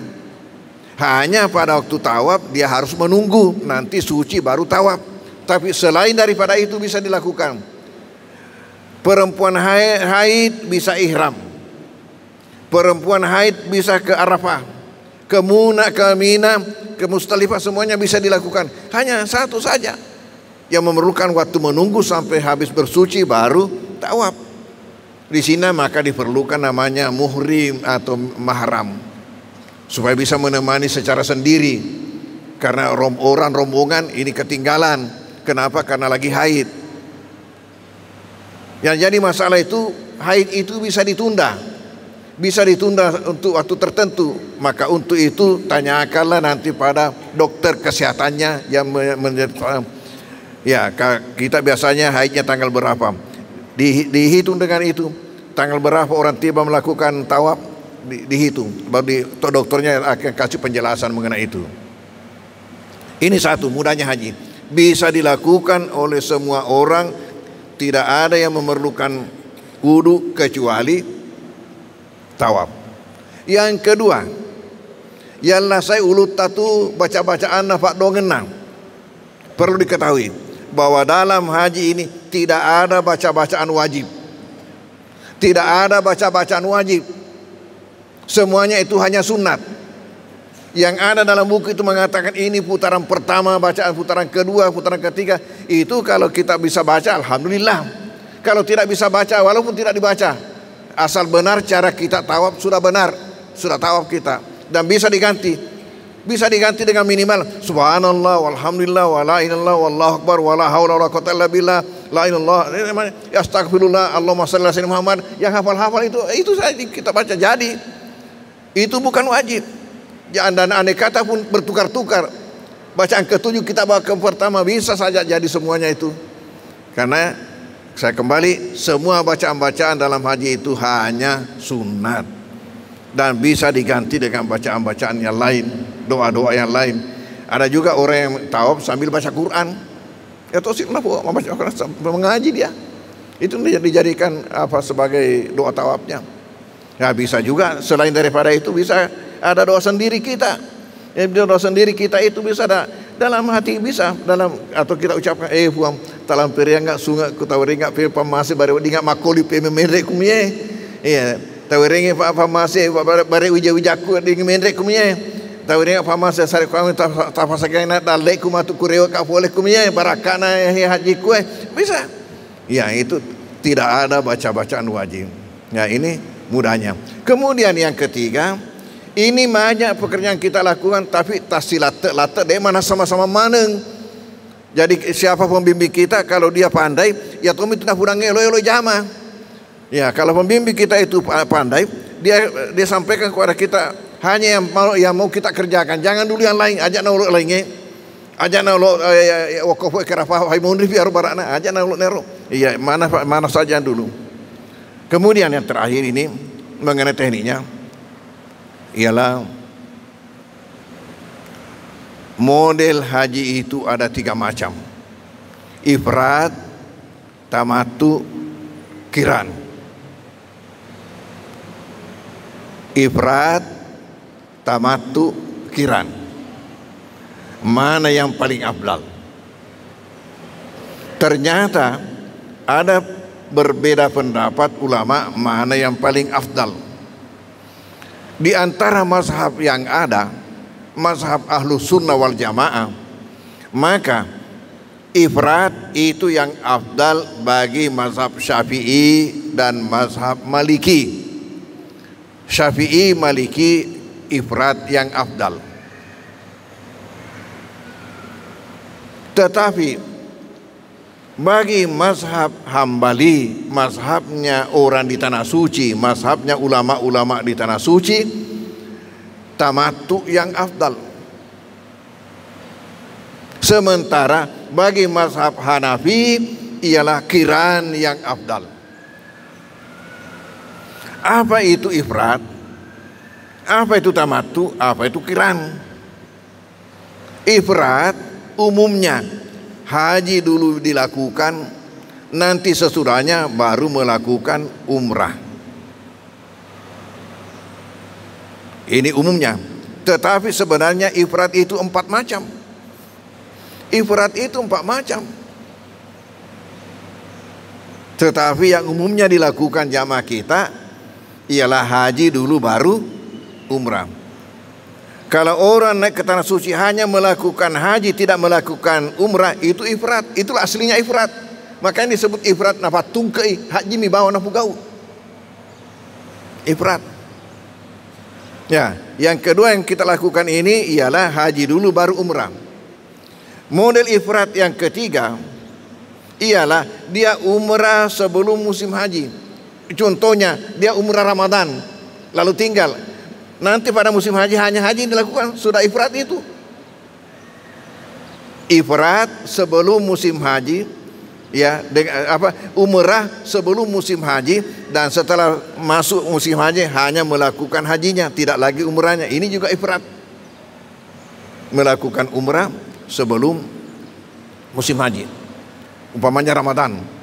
Hanya pada waktu tawaf dia harus menunggu nanti suci baru tawaf. Tapi selain daripada itu bisa dilakukan. Perempuan haid, bisa ihram. Perempuan haid bisa ke Arafah, ke Muna, ke Mina, ke Mustalifah semuanya bisa dilakukan. Hanya satu saja yang memerlukan waktu menunggu sampai habis bersuci baru tawaf. Di sini maka diperlukan namanya muhrim atau mahram supaya bisa menemani secara sendiri karena rom orang rombongan ini ketinggalan. Kenapa? Karena lagi haid. Yang jadi masalah itu haid itu bisa ditunda. Bisa ditunda untuk waktu tertentu. Maka untuk itu tanyakanlah nanti pada dokter kesehatannya yang Ya, kita biasanya haidnya tanggal berapa? Di, dihitung dengan itu. Tanggal berapa orang tiba melakukan tawaf di, dihitung. Baru di, dokternya akan kasih penjelasan mengenai itu. Ini satu mudahnya haji. Bisa dilakukan oleh semua orang. Tidak ada yang memerlukan kudu kecuali tawaf. Yang kedua, ialah saya ulut tatu baca-bacaan nafak dongenang. Perlu diketahui bahwa dalam haji ini tidak ada baca-bacaan wajib. Tidak ada baca-bacaan wajib. Semuanya itu hanya sunat. Yang ada dalam buku itu mengatakan ini putaran pertama, bacaan putaran kedua, putaran ketiga. Itu kalau kita bisa baca, Alhamdulillah. Kalau tidak bisa baca, walaupun tidak dibaca. Asal benar cara kita tawab sudah benar. Sudah tawab kita. Dan bisa diganti bisa diganti dengan minimal subhanallah walhamdulillah wala ilallah wallahu akbar wala haula wala quwata illa billah la ilallah ya astagfirullah Allahumma shalli ala Muhammad yang hafal-hafal itu eh, itu saja kita baca jadi itu bukan wajib. Ya dan aneh kata pun bertukar-tukar. Bacaan ketujuh kita bawa ke pertama bisa saja jadi semuanya itu. Karena saya kembali semua bacaan-bacaan dalam haji itu hanya sunat dan bisa diganti dengan bacaan-bacaan yang lain, doa-doa yang lain. Ada juga orang yang tawaf sambil baca Quran. Ya tosiklah membaca Quran mengaji dia. Itu dijadikan apa sebagai doa tawafnya. Ya bisa juga selain daripada itu bisa ada doa sendiri kita. Ya, doa sendiri kita itu bisa ada dalam hati bisa dalam atau kita ucapkan eh buang talam periang ya, enggak sungai kutawari enggak firman masih baru dingat makoli pe. Iya, tawering fa fa masih fa bare uja uja ku ding menrek tahu ringi fa masih sare ku ta ta fa sakena dalai ku matu kureo ka boleh kumye barakana haji ku eh. bisa? Ya itu tidak ada baca-bacaan wajib. Ya ini mudahnya. Kemudian yang ketiga ini banyak pekerjaan kita lakukan tapi tasih latak-latak dari mana sama-sama maneng. Jadi siapa pembimbing kita kalau dia pandai ya tumit tunah kurangnya elo-elo jama. Ya, kalau pembimbing kita itu pandai, dia dia sampaikan kepada kita hanya yang mau yang mau kita kerjakan. Jangan dulu yang lain, ajak nolok lainnya. Ajak nolok eh, ya, ya, ya, wakaf kerafah hai mundi biar barana, ajak nolok nero. Iya, mana mana saja dulu. Kemudian yang terakhir ini mengenai tekniknya ialah model haji itu ada tiga macam. Ifrat, tamatu, kiran. Ifrat, tamatu, kiran. Mana yang paling abdal? Ternyata ada berbeda pendapat ulama mana yang paling afdal. Di antara mazhab yang ada, mazhab ahlu sunnah wal jamaah, maka ifrat itu yang afdal bagi mazhab syafi'i dan mazhab maliki. Syafi'i, Maliki, Ifrat yang afdal. Tetapi bagi mazhab Hambali, mazhabnya orang di tanah suci, mazhabnya ulama-ulama di tanah suci, tamatuk yang afdal. Sementara bagi mazhab Hanafi ialah kiran yang afdal. Apa itu ifrat? Apa itu tamatu? Apa itu kiran? Ifrat umumnya haji dulu dilakukan nanti sesudahnya baru melakukan umrah. Ini umumnya. Tetapi sebenarnya ifrat itu empat macam. Ifrat itu empat macam. Tetapi yang umumnya dilakukan jamaah kita ialah haji dulu baru umrah. Kalau orang naik ke tanah suci hanya melakukan haji tidak melakukan umrah itu ifrat. Itulah aslinya ifrat. Makanya disebut ifrat napa tungkei haji mi bawa napu gau. Ifrat. Ya, yang kedua yang kita lakukan ini ialah haji dulu baru umrah. Model ifrat yang ketiga ialah dia umrah sebelum musim haji. Contohnya dia umrah Ramadan lalu tinggal. Nanti pada musim haji hanya haji dilakukan sudah ifrat itu. Ifrat sebelum musim haji ya dengan apa umrah sebelum musim haji dan setelah masuk musim haji hanya melakukan hajinya tidak lagi umrahnya. Ini juga ifrat. Melakukan umrah sebelum musim haji. Umpamanya Ramadan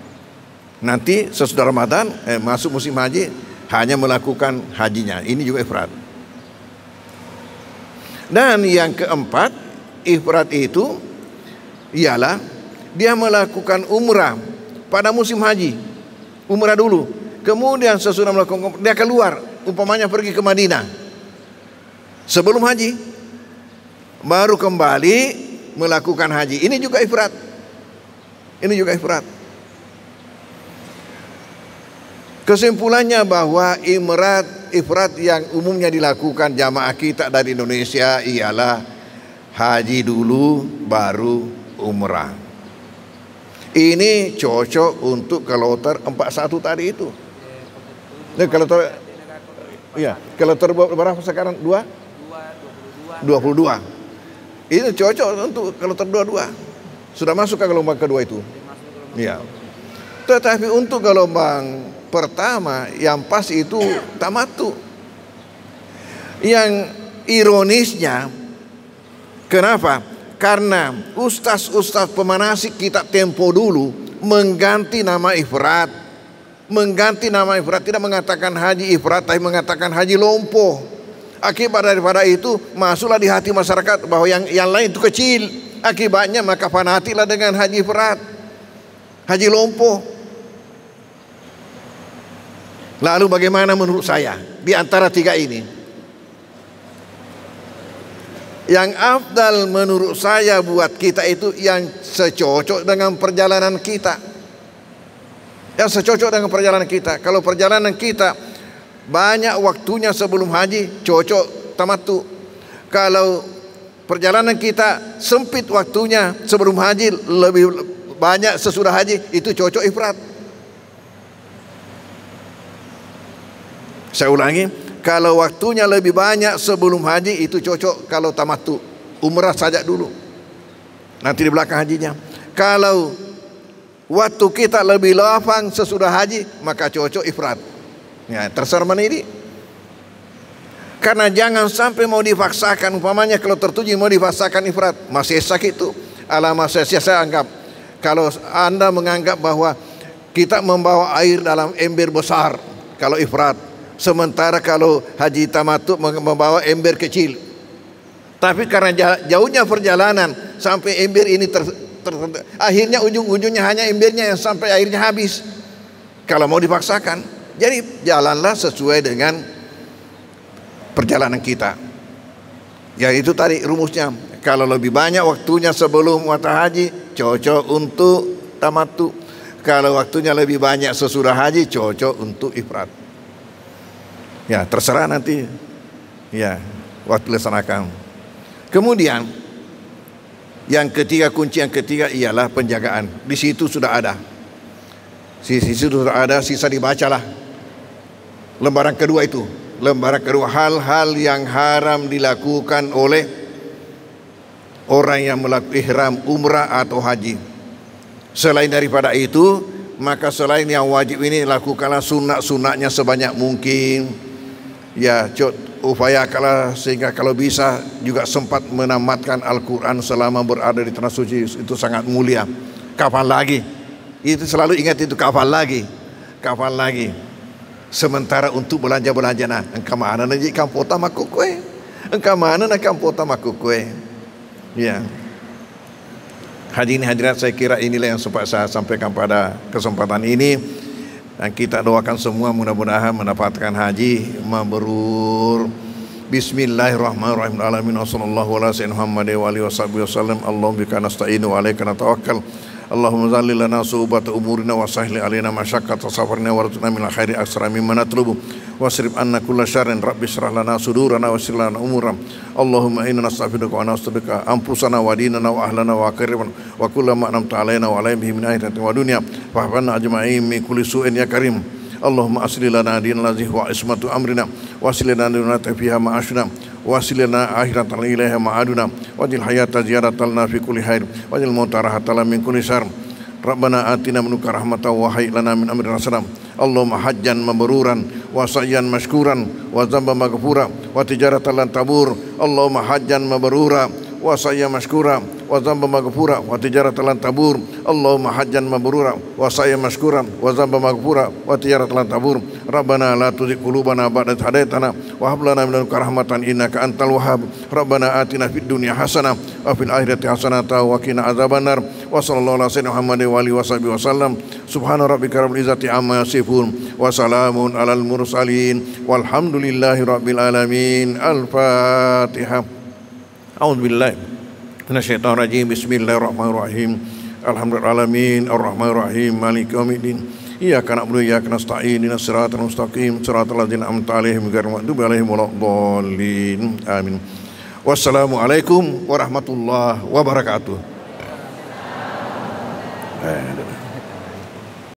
nanti sesudah Ramadan eh, masuk musim haji hanya melakukan hajinya ini juga ifrat dan yang keempat, ifrat itu ialah dia melakukan umrah pada musim haji. Umrah dulu. Kemudian sesudah melakukan dia keluar, umpamanya pergi ke Madinah. Sebelum haji baru kembali melakukan haji. Ini juga ifrat. Ini juga ifrat. Kesimpulannya bahwa imrat ifrat yang umumnya dilakukan jamaah kita dari Indonesia ialah haji dulu baru umrah. Ini cocok untuk kloter 41 tadi itu. Nah, kloter Iya, kloter berapa sekarang? Dua? 22. Ini cocok untuk kloter 22. Sudah masuk ke gelombang kedua itu. Iya. Tetapi untuk gelombang pertama yang pas itu tamatu. Yang ironisnya kenapa? Karena ustaz-ustaz pemanasik kita tempo dulu mengganti nama ifrat. Mengganti nama ifrat tidak mengatakan haji ifrat tapi mengatakan haji lompo. Akibat daripada itu masuklah di hati masyarakat bahwa yang yang lain itu kecil. Akibatnya maka fanatilah dengan haji ifrat. Haji lompo. Lalu bagaimana menurut saya di antara tiga ini? Yang afdal menurut saya buat kita itu yang secocok dengan perjalanan kita. Yang secocok dengan perjalanan kita. Kalau perjalanan kita banyak waktunya sebelum haji, cocok tamatu. Kalau perjalanan kita sempit waktunya sebelum haji, lebih banyak sesudah haji, itu cocok ifrat. Saya ulangi, kalau waktunya lebih banyak sebelum haji itu cocok kalau tamatu. Umrah saja dulu. Nanti di belakang hajinya. Kalau waktu kita lebih lapang sesudah haji, maka cocok ifrat. Ya, terserah mana ini. Karena jangan sampai mau dipaksakan umpamanya kalau tertuju mau dipaksakan ifrat masih sakit itu alamat saya, saya anggap kalau anda menganggap bahwa kita membawa air dalam ember besar kalau ifrat Sementara kalau haji tamattu membawa ember kecil. Tapi karena jauhnya perjalanan sampai ember ini ter, ter, ter, akhirnya ujung-ujungnya hanya embernya yang sampai airnya habis. Kalau mau dipaksakan. Jadi jalanlah sesuai dengan perjalanan kita. Ya itu tadi rumusnya. Kalau lebih banyak waktunya sebelum wata haji cocok untuk tamattu. Kalau waktunya lebih banyak sesudah haji cocok untuk ifrat. Ya, terserah nanti. Ya, waktu laksanakan. Kemudian yang ketiga kunci yang ketiga ialah penjagaan. Di situ sudah ada. Di situ sudah ada, sisa dibacalah. Lembaran kedua itu, lembaran kedua hal-hal yang haram dilakukan oleh orang yang melakukan ihram umrah atau haji. Selain daripada itu, maka selain yang wajib ini lakukanlah sunat-sunatnya sebanyak mungkin. Ya, upayakanlah sehingga kalau bisa juga sempat menamatkan Al-Quran selama berada di tanah suci itu sangat mulia. Kapan lagi? Itu selalu ingat itu kapan lagi? Kapan lagi? Sementara untuk belanja-belanja nah, engkau mana nanti kampota maku kue? Engkau mana nak kampota maku kue? Ya. Hadirin hadirat saya kira inilah yang sempat saya sampaikan pada kesempatan ini dan kita doakan semua mudah-mudahan mendapatkan haji mabrur. Bismillahirrahmanirrahim. Alamin wa sallallahu ala sayyidina wa alihi. Allahumma bika nasta'inu wa alaika natawakkal. اللهم زل لنا صعوبة أمورنا وسهل علينا مشقة سفرنا وارزقنا من الخير أكثر مما نطلب واصرف عنا كل شر رب اشرح لنا صدورنا ويسر لنا أمورنا اللهم إنا نستغفرك ونستغفرك أنفسنا وديننا وأهلنا وأقربنا وكل ما أنعمت علينا وعليهم به من آية ودنيا فاحفظنا أجمعين من كل سوء يا كريم اللهم أصل لنا دين الذي هو عصمة أمرنا واصل لنا ديننا فيها معاشنا واصلنا آخرة إليها معادنا واجعل الحياة زيادة لنا في كل خير واجعل الموت راحة لنا من كل شر ربنا آتنا منك رحمة وهيئ لنا من أمرنا رشدا اللهم حجا مبرورا وسعيا مشكورا وذنبا مغفورا وتجارة لن تبور اللهم حجا مبرورا وسعيا مشكورا وذنبا مغفورا وتجارة لن تبور اللهم حجا مبرورا وسعيا مشكورا وذنبا مغفورا وتجارة لن تبور ربنا لا تزغ قلوبنا بعد إذ هديتنا وهب لنا من لدنك رحمة إنك أنت الوهاب ربنا آتنا في الدنيا حسنة وفي الآخرة حسنة وقنا عذاب النار وصلى الله على سيدنا محمد وآله وصحبه وسلم سبحان ربك رب العزة عما يصفون وسلام على المرسلين والحمد لله رب العالمين الفاتحة أعوذ بالله من الشيطان الرجيم بسم الله الرحمن الرحيم الحمد Minasyaitonirrajim. Bismillahirrahmanirrahim. Alhamdulillahirrahmanirrahim. Ar-Rahmanirrahim. Malik yawmiddin. Iyyaka na'budu wa nasta'in. Ihdinas siratal mustaqim. Siratal ladzina an'amta 'alaihim ghairil maghdubi 'alaihim waladdallin. Amin. Wassalamualaikum warahmatullahi wabarakatuh. Amin.